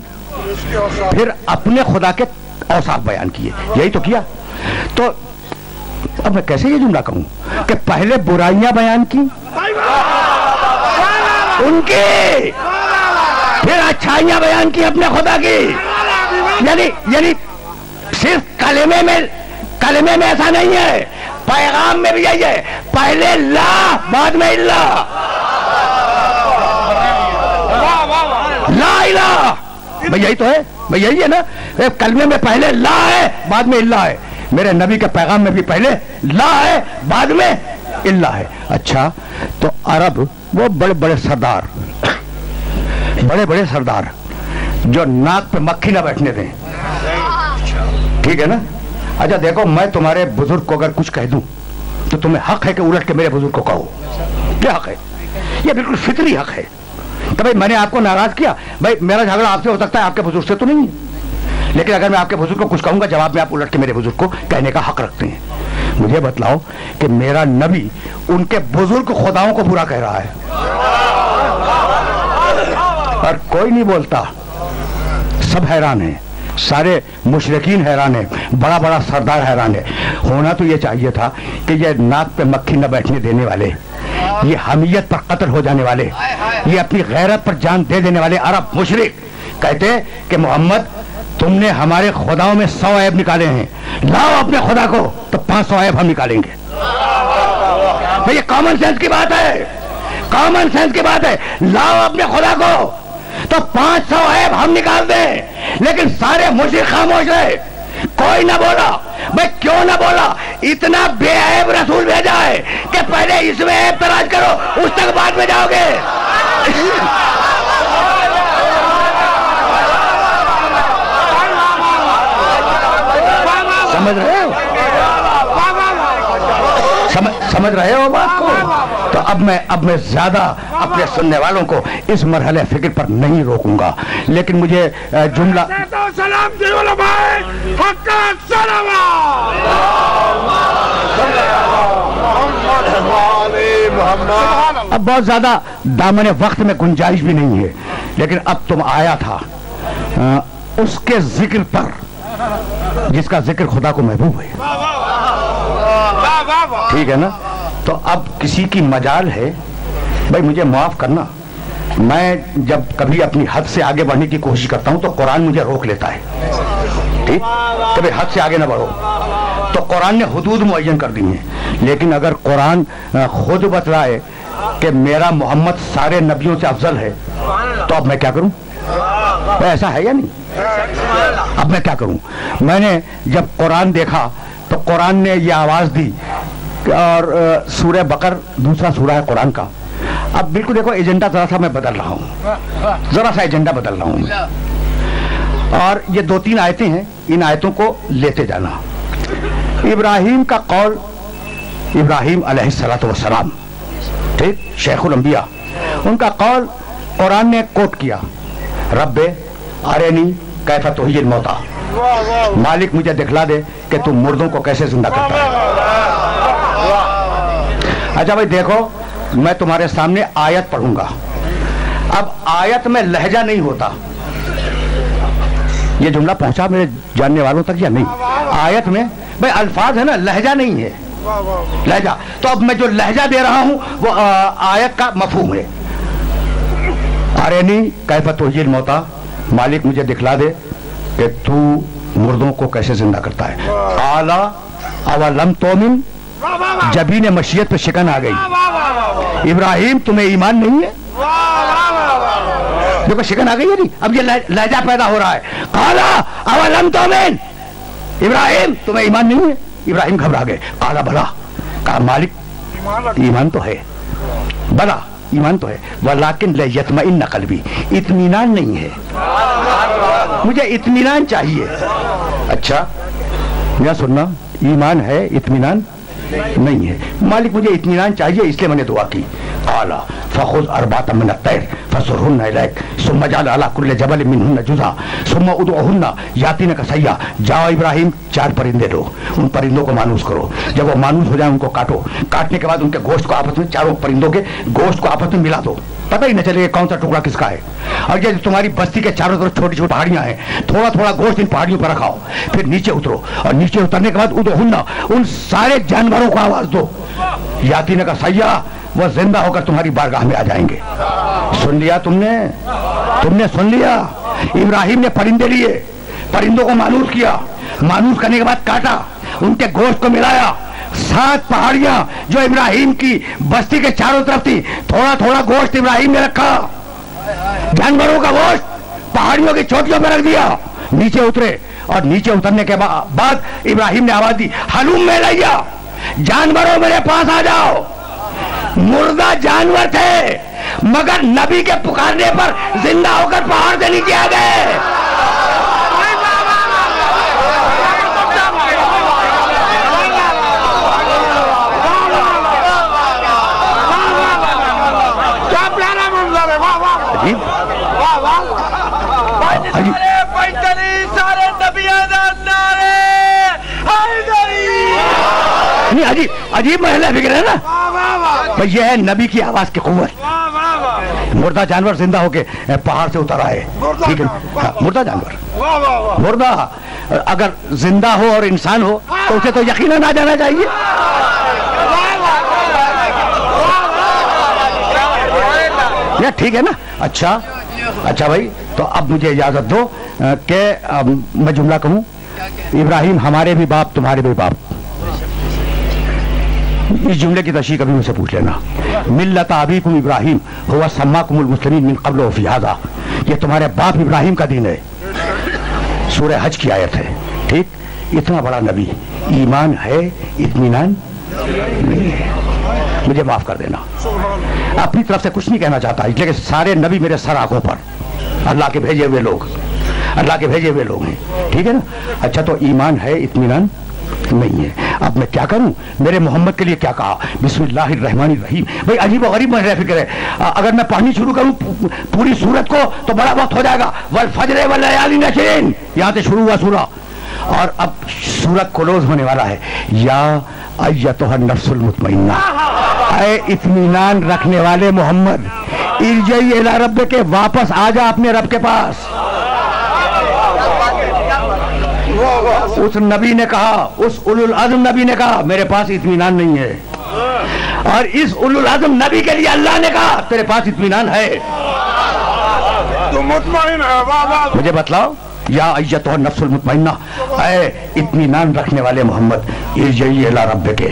फिर अपने खुदा के औसाफ बयान किए। यही तो किया। तो अब मैं कैसे ये जुमला कहूँ कि पहले बुराइयाँ बयान की, उनकी, फिर अच्छाइयाँ बयान की अपने खुदा की। यानी यानी सिर्फ़ कलमे में कलमे में ऐसा नहीं है, पैगाम में भी यही है, पहले ला, बाद में इल्ला। ला इला। भाई, यही तो है। भाई यही है ना कलमे में पहले ला है, बाद में इल्ला है। मेरे नबी के पैगाम में भी पहले ला है, बाद में इल्ला है। अच्छा तो अरब, वो बड़े बड़े सरदार बड़े बड़े सरदार, जो नाक पे मक्खी ना बैठने दें। ठीक है ना? अच्छा देखो, मैं तुम्हारे बुज़ुर्ग को अगर कुछ कह दूँ तो तुम्हें हक है कि उलट के मेरे बुज़ुर्ग को कहो। क्या हक है? ये बिल्कुल फितरी हक है। तो भाई, मैंने आपको नाराज़ किया। भाई, मेरा झगड़ा आपसे हो सकता है, आपके बुज़ुर्ग से तो नहीं है। लेकिन अगर मैं आपके बुज़ुर्ग को कुछ कहूँगा, जवाब में आप उलट के मेरे बुज़ुर्ग को कहने का हक रखते हैं। मुझे बतलाओ कि मेरा नबी उनके बुज़ुर्ग खुदाओं को बुरा कह रहा है। और कोई नहीं बोलता, सब हैरान है। सारे मुशरकिन हैरान है बड़ा बड़ा सरदार हैरान है। होना तो ये चाहिए था कि ये नाक पे मक्खी न बैठने देने वाले, ये हमीयत पर कत्ल हो जाने वाले, ये अपनी गैरत पर जान दे देने वाले अरब मुशरक। कहते कि मोहम्मद, तुमने हमारे खुदाओं में सौ ऐब निकाले हैं। लाओ अपने खुदा को तो पाँच सौ ऐब हम निकालेंगे। कॉमन सेंस की बात है। कॉमन सेंस की बात है। लाओ अपने खुदा को। तो पाँच सौ ऐब हम निकाल दें। लेकिन सारे मुझे खामोश रहे। कोई ना बोला। भाई क्यों ना बोला? इतना बेऐब रसूल भेजा है कि पहले इसमें ऐब तलाश करो, उस तक बाद में जाओगे। समझ रहे हो? समझ रहे हो बात? तो अब मैं अब मैं ज़्यादा अपने सुनने वालों को इस मरहले फ़िक्र पर नहीं रोकूँगा। लेकिन मुझे जुमला सलाम अब बहुत ज़्यादा दामन वक्त में गुंजाइश भी नहीं है। लेकिन अब तुम आया था अ, उसके ज़िक्र पर जिसका ज़िक्र खुदा को महबूब है। ठीक है ना? तो अब किसी की मजाल है, भाई मुझे माफ़ करना। मैं जब कभी अपनी हद से आगे बढ़ने की कोशिश करता हूँ तो कुरान मुझे रोक लेता है। ठीक? कभी हद से आगे ना बढ़ो। तो कुरान ने हदूद मुन कर दी हैं। लेकिन अगर कुरान खुद बतलाए कि मेरा मोहम्मद सारे नबियों से अफजल है तो अब मैं क्या करूँ? तो ऐसा है या नहीं? अब मैं क्या करूँ? मैंने जब कुरान देखा तो कुरान ने यह आवाज़ दी और सूरह बकर दूसरा सूरह है कुरान का। अब बिल्कुल देखो, एजेंडा जरा सा मैं बदल रहा हूँ। जरा सा एजेंडा बदल रहा हूँ और ये दो तीन आयतें हैं, इन आयतों को लेते जाना। इब्राहिम का कौल, इब्राहिम अलैहिस्सलाम ठीक? शेखुल अंबिया। उनका कौल कुरान ने कोट किया। रब्बे, अरेनी, कैफा तोहिल मौता। मालिक मुझे दिखला दे कि तुम मुर्दों को कैसे ज़िंदा करता है। अच्छा भाई, देखो, मैं तुम्हारे सामने आयत पढ़ूँगा। अब आयत में लहजा नहीं होता। ये जुमला पहुँचा मेरे जानने वालों तक या नहीं? आयत में, भाई, अल्फाज है ना, लहजा नहीं है। लहजा। तो अब मैं जो लहजा दे रहा हूँ, वो आयत का मफहूम है। अरे नहीं, कैफत तोहिल मौता, मालिक मुझे दिखला दे कि तू मुर्दों को कैसे ज़िंदा करता है। आला अवलम तोमिन जबी ने मशीयत पे शिकन आ गई। इब्राहिम, तुम्हें ईमान नहीं है? देखो, शिकन आ गई है नहीं? अब ये लहजा पैदा हो रहा है। काला, अवलम तोमिन। इब्राहिम, तुम्हें ईमान नहीं है? इब्राहिम घबरा गए। काला, भला। कहा, मालिक, ईमान तो है। भला, ईमान तो है। वलाकिन लयतमइन नकल भी इत्मीनान नहीं है। मुझे इत्मीनान चाहिए। अच्छा यह सुनना। ईमान है, इत्मीनान? नहीं नहीं है। मालिक मुझे इत्मीनान चाहिए, इसलिए मैंने दुआ की। आला फखुज अरबात मिन तैर फसुरहुन इलैक। सुम्मा जाल अला कुल्ले जबल मिनहुन्न जुजा। सुम्मा उदउहुन्न यातीन का सैया। जाओ इब्राहिम, चार परिंदे दो। उन परिंदों को मानूस करो। जब वो मानूस हो जाए, उनको काटो। काटने के बाद उनके गोश्त को आपस में, चारों परिंदों के गोश्त को आपस में मिला दो। पता ही न चले कौन सा टुकड़ा किसका है। और ये तुम्हारी बस्ती के चारों तरफ़ छोटी छोटी पहाड़ियाँ हैं थोड़ा थोड़ा गोश्त इन पहाड़ियों पर रखाओ, फिर नीचे उतरो। और नीचे उतरने के बाद उदहुन्ना उन सारे जानवरों को आवाज़ दो। यातीन का सैया वह ज़िंदा होकर तुम्हारी बारगाह में आ जाएँगे। सुन लिया तुमने? तुमने सुन लिया? इब्राहिम ने परिंदे लिए, परिंदों को मानूस किया। मानूस करने के बाद काटा, उनके गोश्त को मिलाया। सात पहाड़ियाँ जो इब्राहिम की बस्ती के चारों तरफ़ थी थोड़ा थोड़ा गोश्त इब्राहिम ने रखा। जानवरों का गोश्त पहाड़ियों की चोटियों पर रख दिया। नीचे उतरे और नीचे उतरने के बाद इब्राहिम ने आवाज़ दी हलूम में लैया जानवरों मेरे पास आ जाओ। मुर्दा जानवर थे, मगर नबी के पुकारने पर ज़िंदा होकर पहाड़ से नीचे आ गए क्या प्यारा मंजर है वाह वाह अजीब वाह वाह अजीब सारे पैतरी सारे नबियाँ दा नारे हैदरी नहीं अजीब अजीब महिला है ना वाह वाह वाह भाई ये है नबी की आवाज़ की वाह मुर्दा जानवर ज़िंदा होके पहाड़ से उतर आए। ठीक है। हाँ, मुर्दा जानवर। वाह वाह वाह। मुर्दा अगर ज़िंदा हो और इंसान हो तो उसे तो यकीन आ जाना चाहिए। या ठीक है ना? अच्छा। अच्छा भाई तो अब मुझे इजाज़त दो कि मैं जुमला कहूँ, इब्राहिम हमारे भी बाप, तुम्हारे भी बाप। इस जुमले की तशी कभी मुझसे पूछ लेना। मिल्लत अबीकुम इब्राहिम हुआ सम्माकुमुल मुस्लिमीन मिन कब्ल व फ़ी ये तुम्हारे बाप इब्राहिम का दिन है। सूरह हज की आयत है। ठीक? इतना बड़ा नबी, ईमान है, इत्मीनान नहीं है। मुझे माफ़ कर देना। अपनी तरफ़ से कुछ नहीं कहना चाहता इसलिए सारे नबी मेरे सर आँखों पर। अल्लाह के भेजे हुए लोग, अल्लाह के भेजे हुए लोग हैं। ठीक है ना? अच्छा तो ईमान है, इत्मीनान नहीं है। अब मैं क्या करूँ? मेरे मोहम्मद के लिए क्या कहा? बिस्मिल्लाहिर्रहमानिर रहीम भाई अजीब गरीब मेरा फ़िक्र है। अगर मैं पढ़नी शुरू करूँ पूरी सूरत को तो बड़ा वक्त हो जाएगा। वल फजरे वल लयाली नशरीन। यहाँ से शुरू हुआ सूरा और अब सूरत क्लोज होने वाला है। या अय्यतुहा नफ्सुल मुतमइन्ना ऐ इत्मीनान रखने वाले मोहम्मद। इरजई इला रब के वापस आ जा अपने रब के पास। उस नबी ने कहा उस उलुल आज़म नबी ने कहा मेरे पास इतमान नहीं है। और इस उलुल आज़म नबी के लिए अल्लाह ने कहा तेरे पास इतमान है। तो है मुझे बतलाओ। या अयत और नफ्सुल मुतमइन्ना ऐ इत्मीनान रखने वाले मोहम्मद अला रब के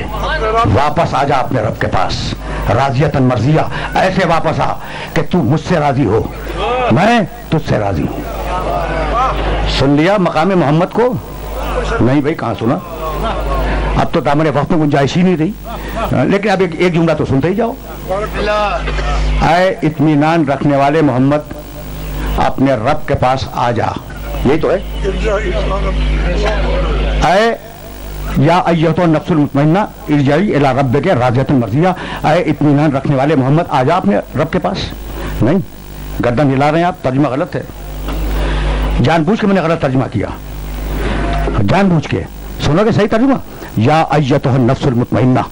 वापस आ जा अपने रब के पास। राजियतन मर्जिया। ऐसे वापस आ कि तू मुझसे राज़ी हो। मैं तुझसे राज़ी हूँ। सुन लिया मकाम मोहम्मद को? नहीं भाई कहाँ सुना? अब तो दामने वक्त में गुंजाइश ही नहीं रही। लेकिन अब एक, एक जुमला तो सुनते ही जाओ। आए इत्मीनान रखने वाले मोहम्मद अपने रब के पास आ जा। यही तो है। आए या अयतो नफ्सुल मुतमइन्ना, इरजाई इला रब के राजियतुल मर्जिया। आए इत्मीनान रखने वाले मोहम्मद आ जा अपने रब के पास। नहीं, गर्दन हिला रहे हैं आप, तर्जमा गलत है। जानबूझ के मैंने गलत तर्जमा किया। जानबूझ के। सुनोगे सही तर्जुमा? या अयतो नफ्सुल मुतमइन्ना।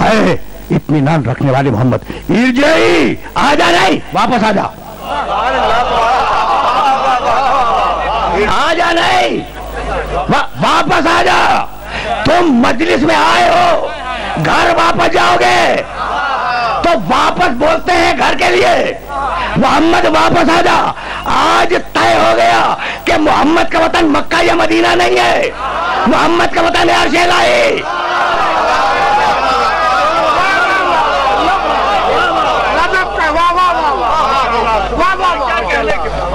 आए इत्मीनान रखने वाले मोहम्मद, इरजाई, आ जा नहीं, वापस आ जा। आ जा नहीं। वा, वापस आ जा तुम मजलिस में आए हो। घर वापस जाओगे। तो वापस बोलते हैं घर के लिए मोहम्मद वापस आ जा आज तय हो गया कि मोहम्मद का वतन मक्का या मदीना नहीं है। मोहम्मद का वतन है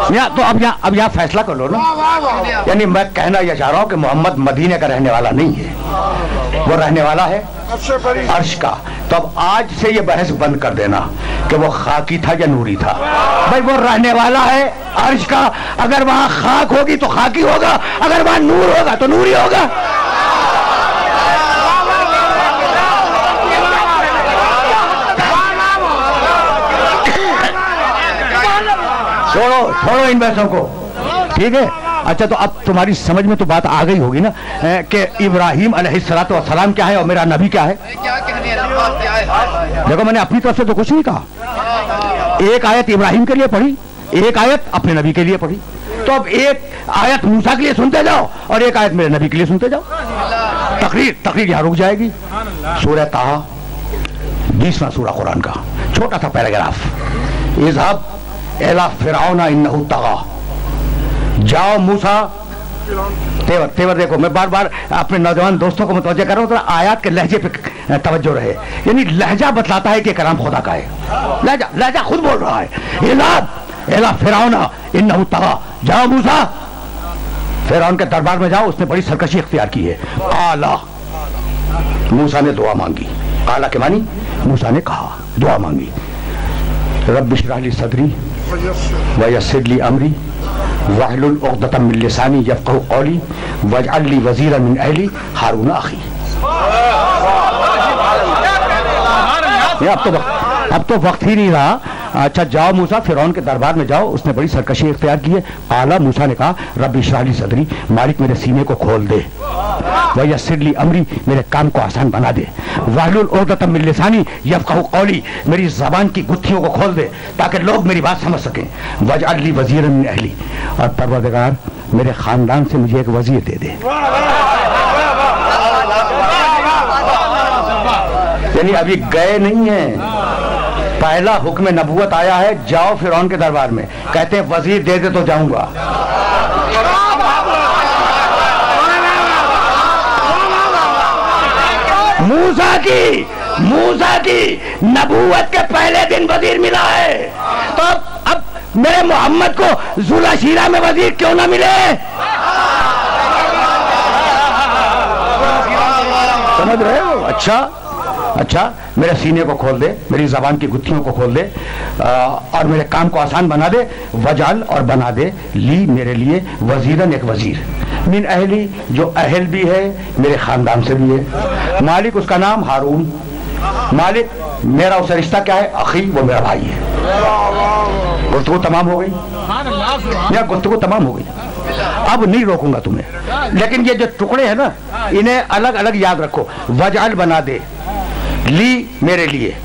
अर्शेलाई या तो अब यहाँ अब यहाँ फैसला कर लो ना। यानी मैं कहना यह चाह रहा हूँ कि मोहम्मद मदीने का रहने वाला नहीं है। वो रहने वाला है। अर्श का। तो अब आज से ये बहस बंद कर देना कि वो खाकी था या नूरी था। भाई वो रहने वाला है अर्श का। अगर वहाँ खाक होगी तो खाकी होगा। अगर वहाँ नूर होगा तो नूरी होगा। छोड़ो छोड़ो इन बहसों को। ठीक है? अच्छा तो अब तुम्हारी समझ में तो बात आ गई होगी ना कि इब्राहिम सलाम क्या है और मेरा नबी है क्या है? देखो, मैंने अपनी तरफ़ से तो कुछ नहीं कहा। एक आयत इब्राहिम के लिए पढ़ी, एक आयत अपने नबी के लिए पढ़ी। तो अब एक आयत मूसा के लिए सुनते जाओ और एक आयत मेरे नबी के लिए सुनते जाओ। तकरीर तकरीर यहाँ रुक जाएगी। सूर्य ताहा, बीसवा सूरा कुरान का, छोटा सा पैराग्राफ। इजहब एला फिरौना इन्नहु तगा जाओ मूसा तेवर तेवर देखो मैं बार बार अपने नौजवान दोस्तों को मुतवजह कर रहा हूँ तो आयात के लहजे पे तवज्जो रहे यानी लहजा बतलाता है कि कलाम खुदा का है लहजा लहजा खुद बोल रहा है इलाब एला फिरौना इन्नहु तगा जाओ मूसा फिरौन के दरबार में जाओ उसने बड़ी सरकशी इख्तियार की है आला मूसा ने दुआ मांगी आला के मानी मूसा ने कहा दुआ मांगी रब बिशराली सदरी वयसिरली अमरी वाहलुल उक़दतम मिन लिसानी यफ़क़हू क़ौली वजअल ली वज़ीरन मिन अहली हारून अखी ये अब तो वक्त अब तो वक्त ही नहीं रहा अच्छा जाओ मूसा, फिरौन के दरबार में जाओ। उसने बड़ी सरकशी इख्तियार की है। आला मूसा ने कहा रब इशराली सदरी, मालिक मेरे सीने को खोल दे। वह सिरली अमरी, मेरे काम को आसान बना दे। उक़दतम मिन क़ौली, मेरी जबान की गुत्थियों को खोल दे, ताकि लोग मेरी बात समझ सकें। वजअल अली वज़ीरन मिन अहली। और परवरदिगार, मेरे खानदान से मुझे एक वज़ीर दे दे। यानी अभी गए नहीं है। पहला हुक्म नबूत आया है, जाओ फिर के दरबार में। कहते हैं, वज़ीर दे दे तो जाऊँगा। मूसा की मूसा की नबूवत के पहले दिन वज़ीर मिला है। तो अब अब मेरे मोहम्मद को जुला शीरा में वज़ीर क्यों ना मिले? समझ रहे हो? अच्छा। अच्छा मेरे सीने को खोल दे मेरी जबान की गुत्थियों को खोल दे आ, और मेरे काम को आसान बना दे वजाल और बना दे ली मेरे लिए वजीरन एक वज़ीर। मिन अहली जो अहल भी है मेरे खानदान से भी है। मालिक उसका नाम हारून। मालिक मेरा उससे रिश्ता क्या है? अखी वो मेरा भाई है। गुफ्तगु तमाम हो गई। या गुफ्तगु तमाम हो गई। अब नहीं रोकूँगा तुम्हें। लेकिन ये जो टुकड़े हैं ना इन्हें अलग अलग याद रखो। वजाल बना दे ली मेरे लिए।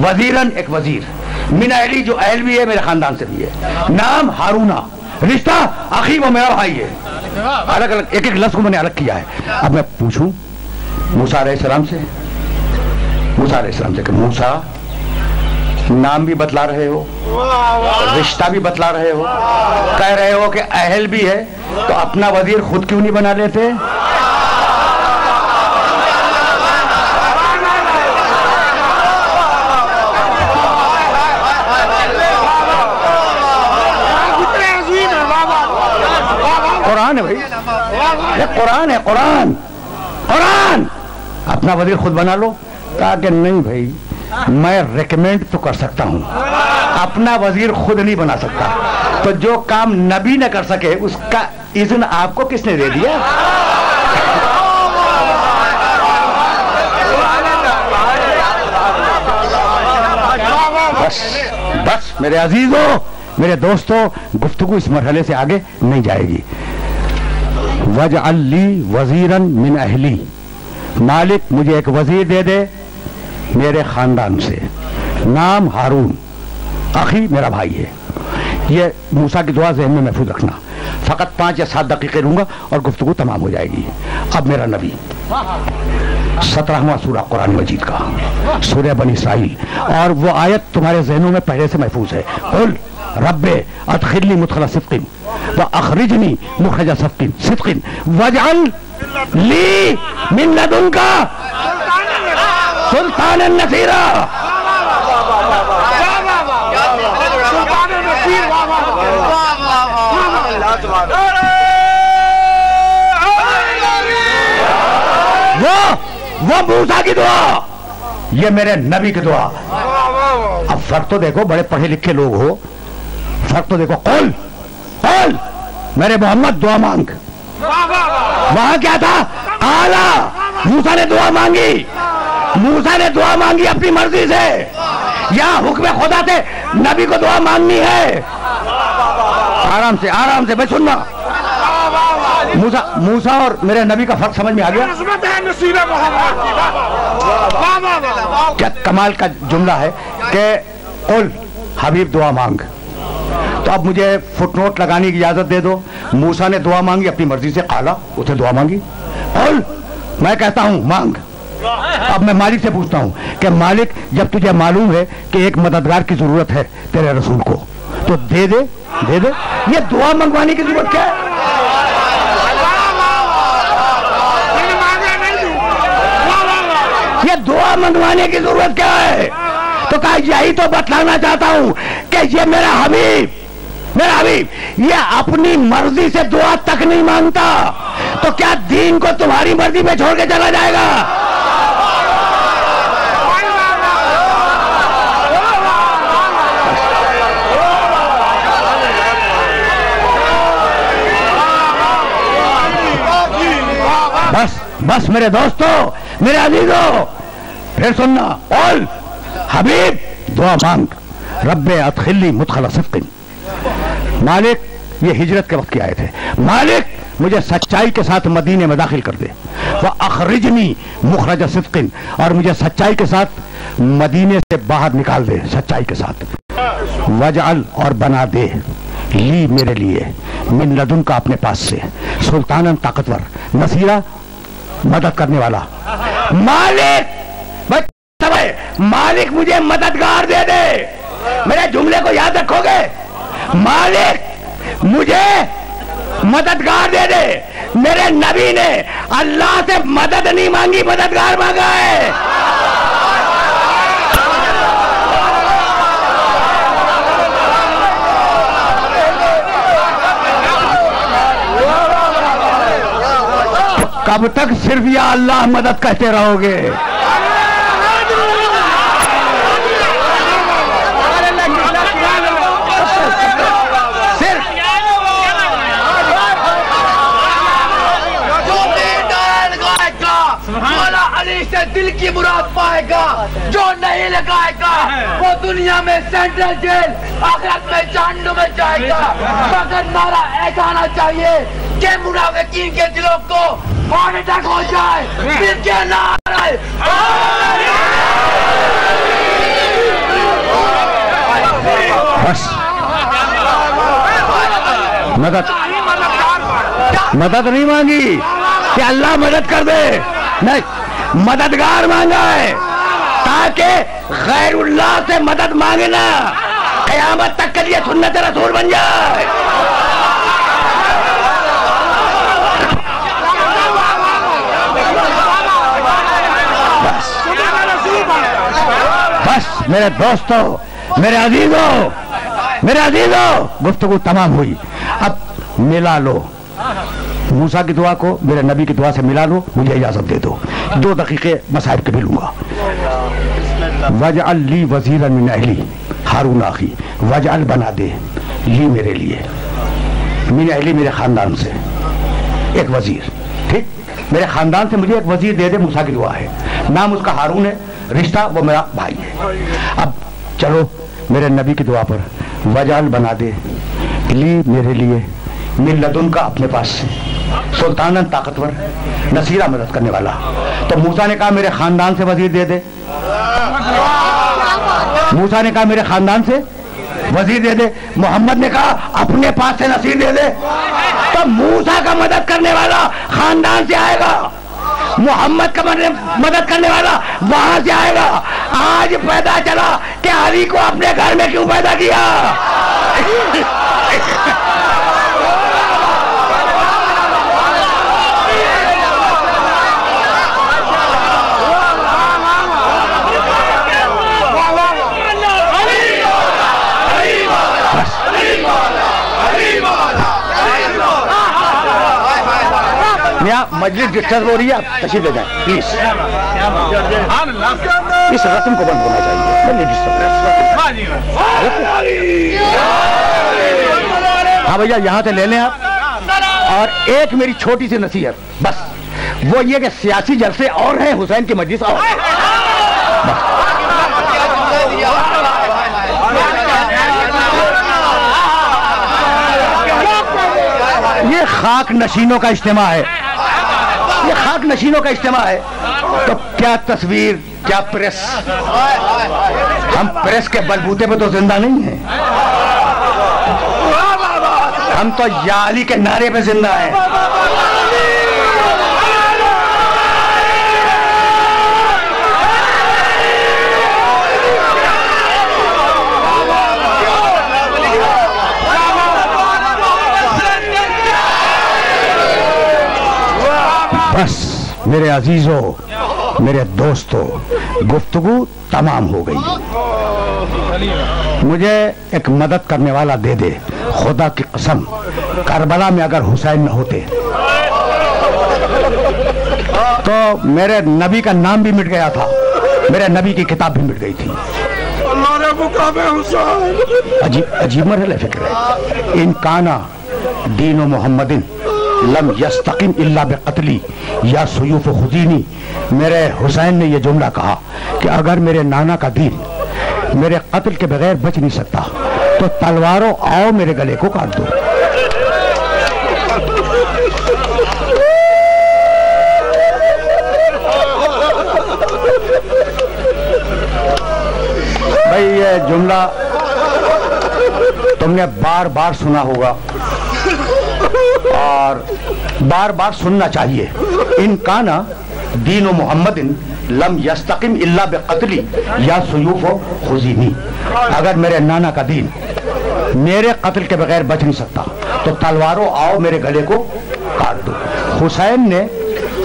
वजीरन एक वज़ीर। मिना अली जो अहल भी है, मेरे खानदान से भी है। नाम हारूना। रिश्ता अखी वो मेरा भाई है। अलग अलग, एक एक लफ्ज को मैंने अलग किया है। अब मैं पूछूँ, मूसा सलाम से? मूसा सलाम से मूसा, नाम भी बतला रहे हो, रिश्ता भी बतला रहे हो। कह रहे हो कि अहल भी है तो अपना वज़ीर खुद क्यों नहीं बना लेते कुरान है भाई ये कुरान है, कुरान। कुरान। अपना वज़ीर खुद बना लो। कहा कि नहीं भाई, मैं रिकमेंड तो कर सकता हूँ। अपना वज़ीर खुद नहीं बना सकता। तो जो काम नबी न कर सके, उसका इज्न आपको किसने दे दिया? बस बस, मेरे अजीजों, मेरे दोस्तों, गुफ्तगु इस मरहले से आगे नहीं जाएगी। वज अली वजीरन मिन अहली। मालिक मुझे एक वज़ीर दे दे मेरे खानदान से। नाम हारून। आखिर मेरा भाई है। ये मूसा की दुआ जहन में महफूज रखना। फकत पाँच या सात दकीके लूँगा और गुफ्तु तमाम हो जाएगी। अब मेरा नबी। सत्रहवा सूरा कुरान मजीद का। सूर्य बन इसराइल। और वो आयत तुम्हारे जहनों में पहले से महफूज है। रब्बे अदखिली मुदखला सिद्किन व अखरिजनी मुखरजा सफकिन सिद्किन वजअल ली मिन लदुनका सुल्तान नसीरा वो वो मूसा की दुआ। ये मेरे नबी की दुआ। अब फ़र्क तो देखो, बड़े पढ़े लिखे लोग हो। फ़र्क तो देखो कौल कौल मेरे मोहम्मद, दुआ मांग। वहाँ क्या था? आला, मूसा ने दुआ मांगी। मूसा ने दुआ मांगी अपनी मर्ज़ी से। यहाँ हुक्म खुदा से, नबी को दुआ मांगनी है। आराम से आराम से, भाई सुनना मूसा मूसा और मेरे नबी का फ़र्क समझ में आ गया? क्या कमाल का जुमला है कि कुल हबीब, दुआ मांग। तो अब मुझे फुटनोट लगाने की इजाज़त दे दो। मूसा ने दुआ मांगी, अपनी मर्ज़ी से काला उसे दुआ मांगी। और मैं कहता हूँ, मांग। अब मैं मालिक से पूछता हूँ कि मालिक, जब तुझे मालूम है कि एक मददगार की ज़रूरत है तेरे रसूल को तो दे दे दे दे। ये दुआ मंगवाने की ज़रूरत क्या है? ये दुआ मंगवाने की ज़रूरत क्या है? तो कहा, यही तो बतलाना चाहता हूँ कि ये मेरा हबीब। मेरा हबीब ये अपनी मर्ज़ी से दुआ तक नहीं माँगता तो क्या दीन को तुम्हारी मर्ज़ी पे छोड़ के चला जाएगा? बस बस मेरे दोस्तों, मेरे अजीजों फिर सुनना। बोल हबीब, दुआ मांग। रब्बे अतखिली मुतखला सिफ्किन मालिक, ये हिजरत के वक्त के आए थे मालिक, मुझे सच्चाई के साथ मदीने में दाखिल कर दे। वह अखरिजनी मुखरज सिफ्किन और मुझे सच्चाई के साथ मदीने से बाहर निकाल दे, सच्चाई के साथ। वजअल और बना दे, ली मेरे लिए, मिन लदुन का अपने पास से। सुल्तानन ताकतवर, नसीरा, मदद करने वाला। मालिक मालिक मुझे मददगार दे दे। मेरे जुमले को याद रखोगे? मालिक, मुझे मददगार दे दे। मेरे नबी ने अल्लाह से मदद नहीं मांगी, मददगार मांगा है। कब तक सिर्फ़ या अल्लाह मदद कहते रहोगे सिर्फ़ जो बेदान लगाएगा मौला अली से दिल की मुराद पाएगा, जो नहीं लगाएगा, वो दुनिया में सेंट्रल जेल, आखिरत में जानू में जाएगा। मगर नारा ऐसा आना चाहिए कि मुनाफिकीन के दिलों को हार्ट अटैक हो जाए दिल के नारे मदद। मदद नहीं मांगी। कि अल्लाह मदद कर दे। नहीं। मददगार मांगा है ताकि गैरुल्लाह से मदद मांगना कयामत तक के लिए सुन्नत रसूल बन जाए। बस। बस, मेरे दोस्तों, मेरे अजीजों मेरे अजीजों, गुफ्तगु तमाम हुई। अब मिला लो। मूसा की दुआ को, मेरे नबी की दुआ से मिला लो, मुझे इजाज़त दे दो। दो दकीके मसाहिब के भी लूँगा। वज ली वज़ीर मिन हारून आखी वज अल बना दे ली मेरे लिए। मिन अहली मेरे खानदान से, एक वज़ीर, ठीक? मेरे खानदान से मुझे एक वज़ीर दे दे, मूसा की दुआ है। नाम उसका हारून है, रिश्ता वो मेरा भाई है। अब चलो, मेरे नबी की दुआ पर वजाल बना दे, ली मेरे लिए मिल लदुन का अपने पास। से सुल्तान ताकतवर नसीरा मदद करने वाला। तो मूसा ने कहा, मेरे खानदान से वज़ीर दे दे। मूसा ने कहा, मेरे खानदान से वज़ीर दे दे। मोहम्मद ने कहा, अपने पास से नसीर दे दे। तो मूसा का मदद करने वाला खानदान से आएगा। मोहम्मद का मदद करने वाला वहाँ से आएगा। आज पैदा चला कि अली को अपने घर में क्यों पैदा किया? यहाँ मजलिस डिस्टर्ब हो रही है, आप तशीफ ले जाए प्लीज़ इस रस्म को बंद होना चाहिए। हाँ भैया, यहाँ से ले लें आप। और एक मेरी छोटी सी नसीहत, बस। वो ये कि सियासी जलसे और हैं, हुसैन की मजलिस और। ये खाक नशीनों का इज्तम है। खाक नशीनों का इज्तम है। तो क्या तस्वीर, क्या प्रेस? हम प्रेस के बलबूते पर तो ज़िंदा नहीं है। हम तो याली के नारे पे ज़िंदा है बस मेरे अजीजों मेरे दोस्तों गुफ्तगु तमाम हो गई। मुझे एक मदद करने वाला दे दे खुदा की कसम। करबला में अगर हुसैन न होते तो मेरे नबी का नाम भी मिट गया था। मेरे नबी की किताब भी मिट गई थी। अजीब अजीब मरहल फ़िक्र है। इन काना दीन मोहम्मदिन लम यस्तकिम इल्ला बेकतली। या सुयूफ खुदीनी, मेरे हुसैन ने यह जुमला कहा कि अगर मेरे नाना का दीन मेरे कत्ल के बगैर बच नहीं सकता तो तलवारों आओ मेरे गले को काट दो। भाई, ये जुमला तुमने बार बार सुना होगा और बार बार सुनना चाहिए। इन काना दीन मोहम्मद लम यस्तकिम इल्ला बेकतली या सुयूफ खुजीनी। अगर मेरे नाना का दीन मेरे कत्ल के बगैर बच नहीं सकता तो तलवारों आओ मेरे गले को काट दो। हुसैन ने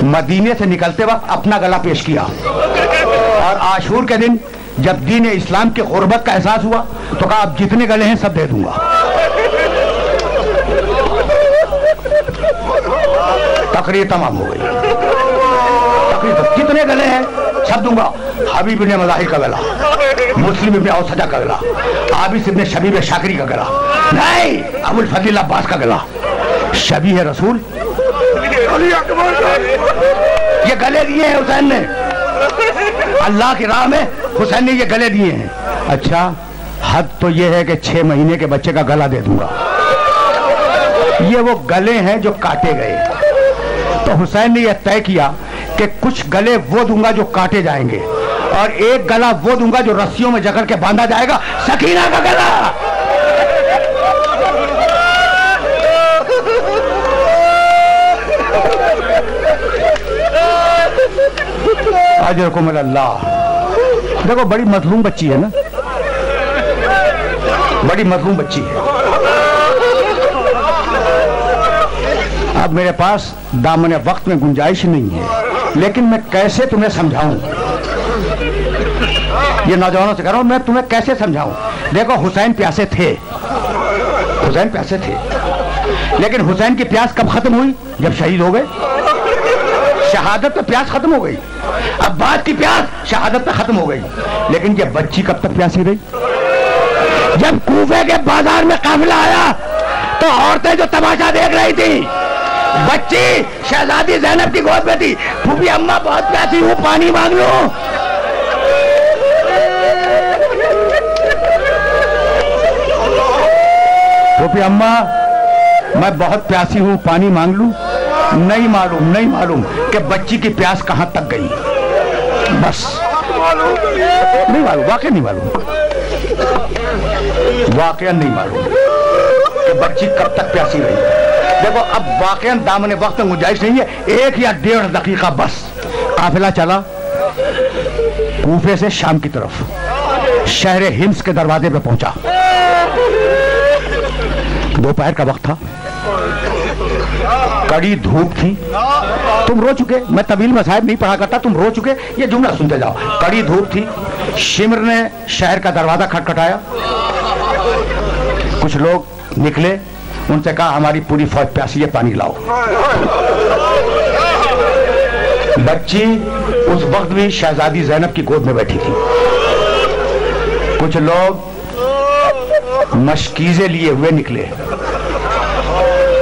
मदीने से निकलते वक्त अपना गला पेश किया। और आशूर के दिन जब दीन इस्लाम की गुर्बत का एहसास हुआ तो कहा, अब जितने गले हैं सब दे दूँगा। तकरीर तमाम हो गई। तकरीर तो कितने गले हैं? सब दूँगा। हबीब ने मजाहिर का गला मुस्लिम इब्ने औसजा का गला आबिस इब्ने शबीब शाकरी का गला नहीं अबुल फजील अब्बास का गला। शबी है रसूल ये गले दिए हैं हुसैन ने। अल्लाह की राह में हुसैन ने ये गले दिए हैं। अच्छा हद तो ये है कि छह महीने के बच्चे का गला दे दूँगा। ये वो गले हैं जो काटे गए। तो हुसैन ने यह तय किया कि कुछ गले वो दूँगा जो काटे जाएँगे और एक गला वो दूँगा जो रस्सियों में जकड़ के बांधा जाएगा। सकीना का गला! आज रखो मेरा देखो, बड़ी मजलूम बच्ची है ना? बड़ी मजलूम बच्ची है। अब मेरे पास दामन वक्त में गुंजाइश नहीं है। लेकिन मैं कैसे तुम्हें समझाऊं? ये नौजवानों से कह रहा हूँ, मैं तुम्हें कैसे समझाऊं? देखो, हुसैन प्यासे थे। हुसैन प्यासे थे। लेकिन हुसैन की प्यास कब खत्म हुई? जब शहीद हो गए। शहादत पे प्यास खत्म हो गई। अब बात की प्यास शहादत पे खत्म हो गई। लेकिन ये बच्ची कब तक प्यासी रही? जब कूफे के बाज़ार में काफिला आया तो औरतें जो तमाशा देख रही थी बच्ची, शहजादी जैनब की गोद में थी। फूफी अम्मा बहुत प्यासी हूँ पानी मांग लो। फूफी अम्मा, मैं बहुत प्यासी हूँ, पानी मांग लू। नहीं मालूम नहीं मालूम कि बच्ची की प्यास कहाँ तक गई। बस। नहीं मालूम, वाकई नहीं मालूम। वाकया नहीं मालूम कि बच्ची कब तक प्यासी रही। देखो, अब वाकया दामने वक्त गुंजाइश नहीं है। एक या डेढ़ दकीका बस। काफिला चला। कूफे से शाम की तरफ़। शहर हिम्स के दरवाजे पे पहुँचा। दोपहर का वक्त था। कड़ी धूप थी। तुम रो चुके। मैं तबील मसाहब नहीं पढ़ा करता। तुम रो चुके। ये जुमला सुनते जाओ। कड़ी धूप थी। शिमर ने शहर का दरवाज़ा खटखटाया। कुछ लोग निकले। उनसे कहा, हमारी पूरी फौज प्यासी है, पानी लाओ। बच्ची उस वक्त भी शहजादी जैनब की गोद में बैठी थी। कुछ लोग मशकीजे लिए हुए निकले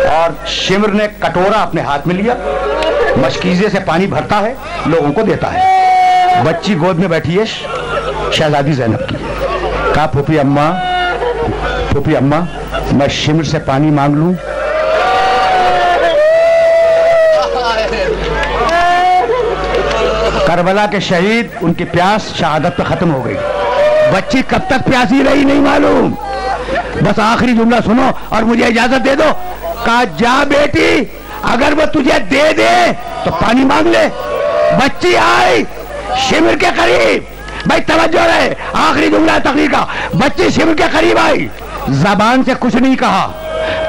और शिमर ने कटोरा अपने हाथ में लिया। मशकीजे से पानी भरता है, लोगों को देता है। बच्ची गोद में बैठी है, शहजादी जैनब की। कहा, फूफी अम्मा फूफी अम्मा, मैं शिमर से पानी मांग लूँ। करबला के शहीद, उनकी प्यास शहादत पे खत्म हो गई। बच्ची कब तक प्यासी रही नहीं मालूम। बस आखिरी जुमला सुनो और मुझे इजाज़त दे दो। कहा, जा बेटी, अगर वो तुझे दे दे तो पानी मांग ले। बच्ची आई शिविर के करीब। भाई, तवज्जो रहे, आखिरी जुमला तकरीर का। बच्ची शिविर के करीब आई। जबान से कुछ नहीं कहा।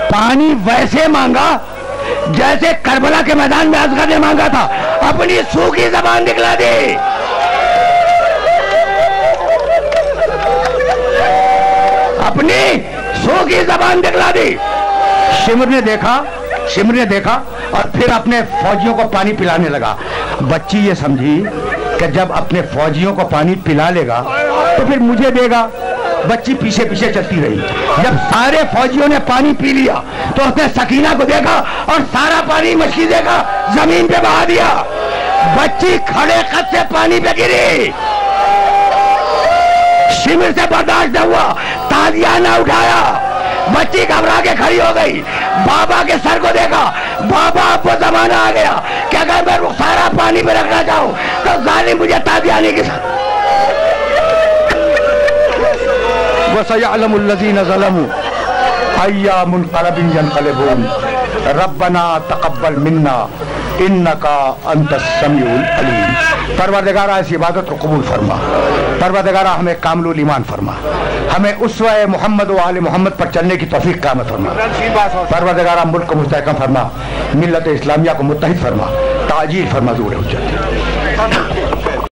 पानी वैसे मांगा, जैसे करबला के मैदान में असगर ने मांगा था। अपनी सूखी जबान निकला दी। अपनी सूखी जबान दिखला दी। शिमर ने देखा, शिमर ने देखा, और फिर अपने फौजियों को पानी पिलाने लगा। बच्ची ये समझी कि जब अपने फौजियों को पानी पिला लेगा तो फिर मुझे देगा। बच्ची पीछे पीछे चलती रही। जब सारे फौजियों ने पानी पी लिया तो उसने सकीना को देखा और सारा पानी मछली देखा, ज़मीन पे बहा दिया। बच्ची खड़े खत से पानी पे गिरी। शिविर से बर्दाश्त न हुआ, तालिया न उठाया। बच्ची घबरा के खड़ी हो गई। बाबा के सर को देखा। बाबा, आपको जमाना आ गया कि अगर मैं सारा पानी में रखना चाहूँ तो जालिम मुझे तादियानी के साथ अलीम परवरदिगारा इस इबादत को कबूल फरमा परवरदिगारा हमें कामलुल ईमान फरमा हमें उसवा मोहम्मद वाल मोहम्मद पर चलने की तौफीक कामत फरमा परवरदिगारा मुल्क को मुस्तहकम फरमा मिल्लत इस्लामिया को मुतहद फरमा ताजील फरमा दूर हो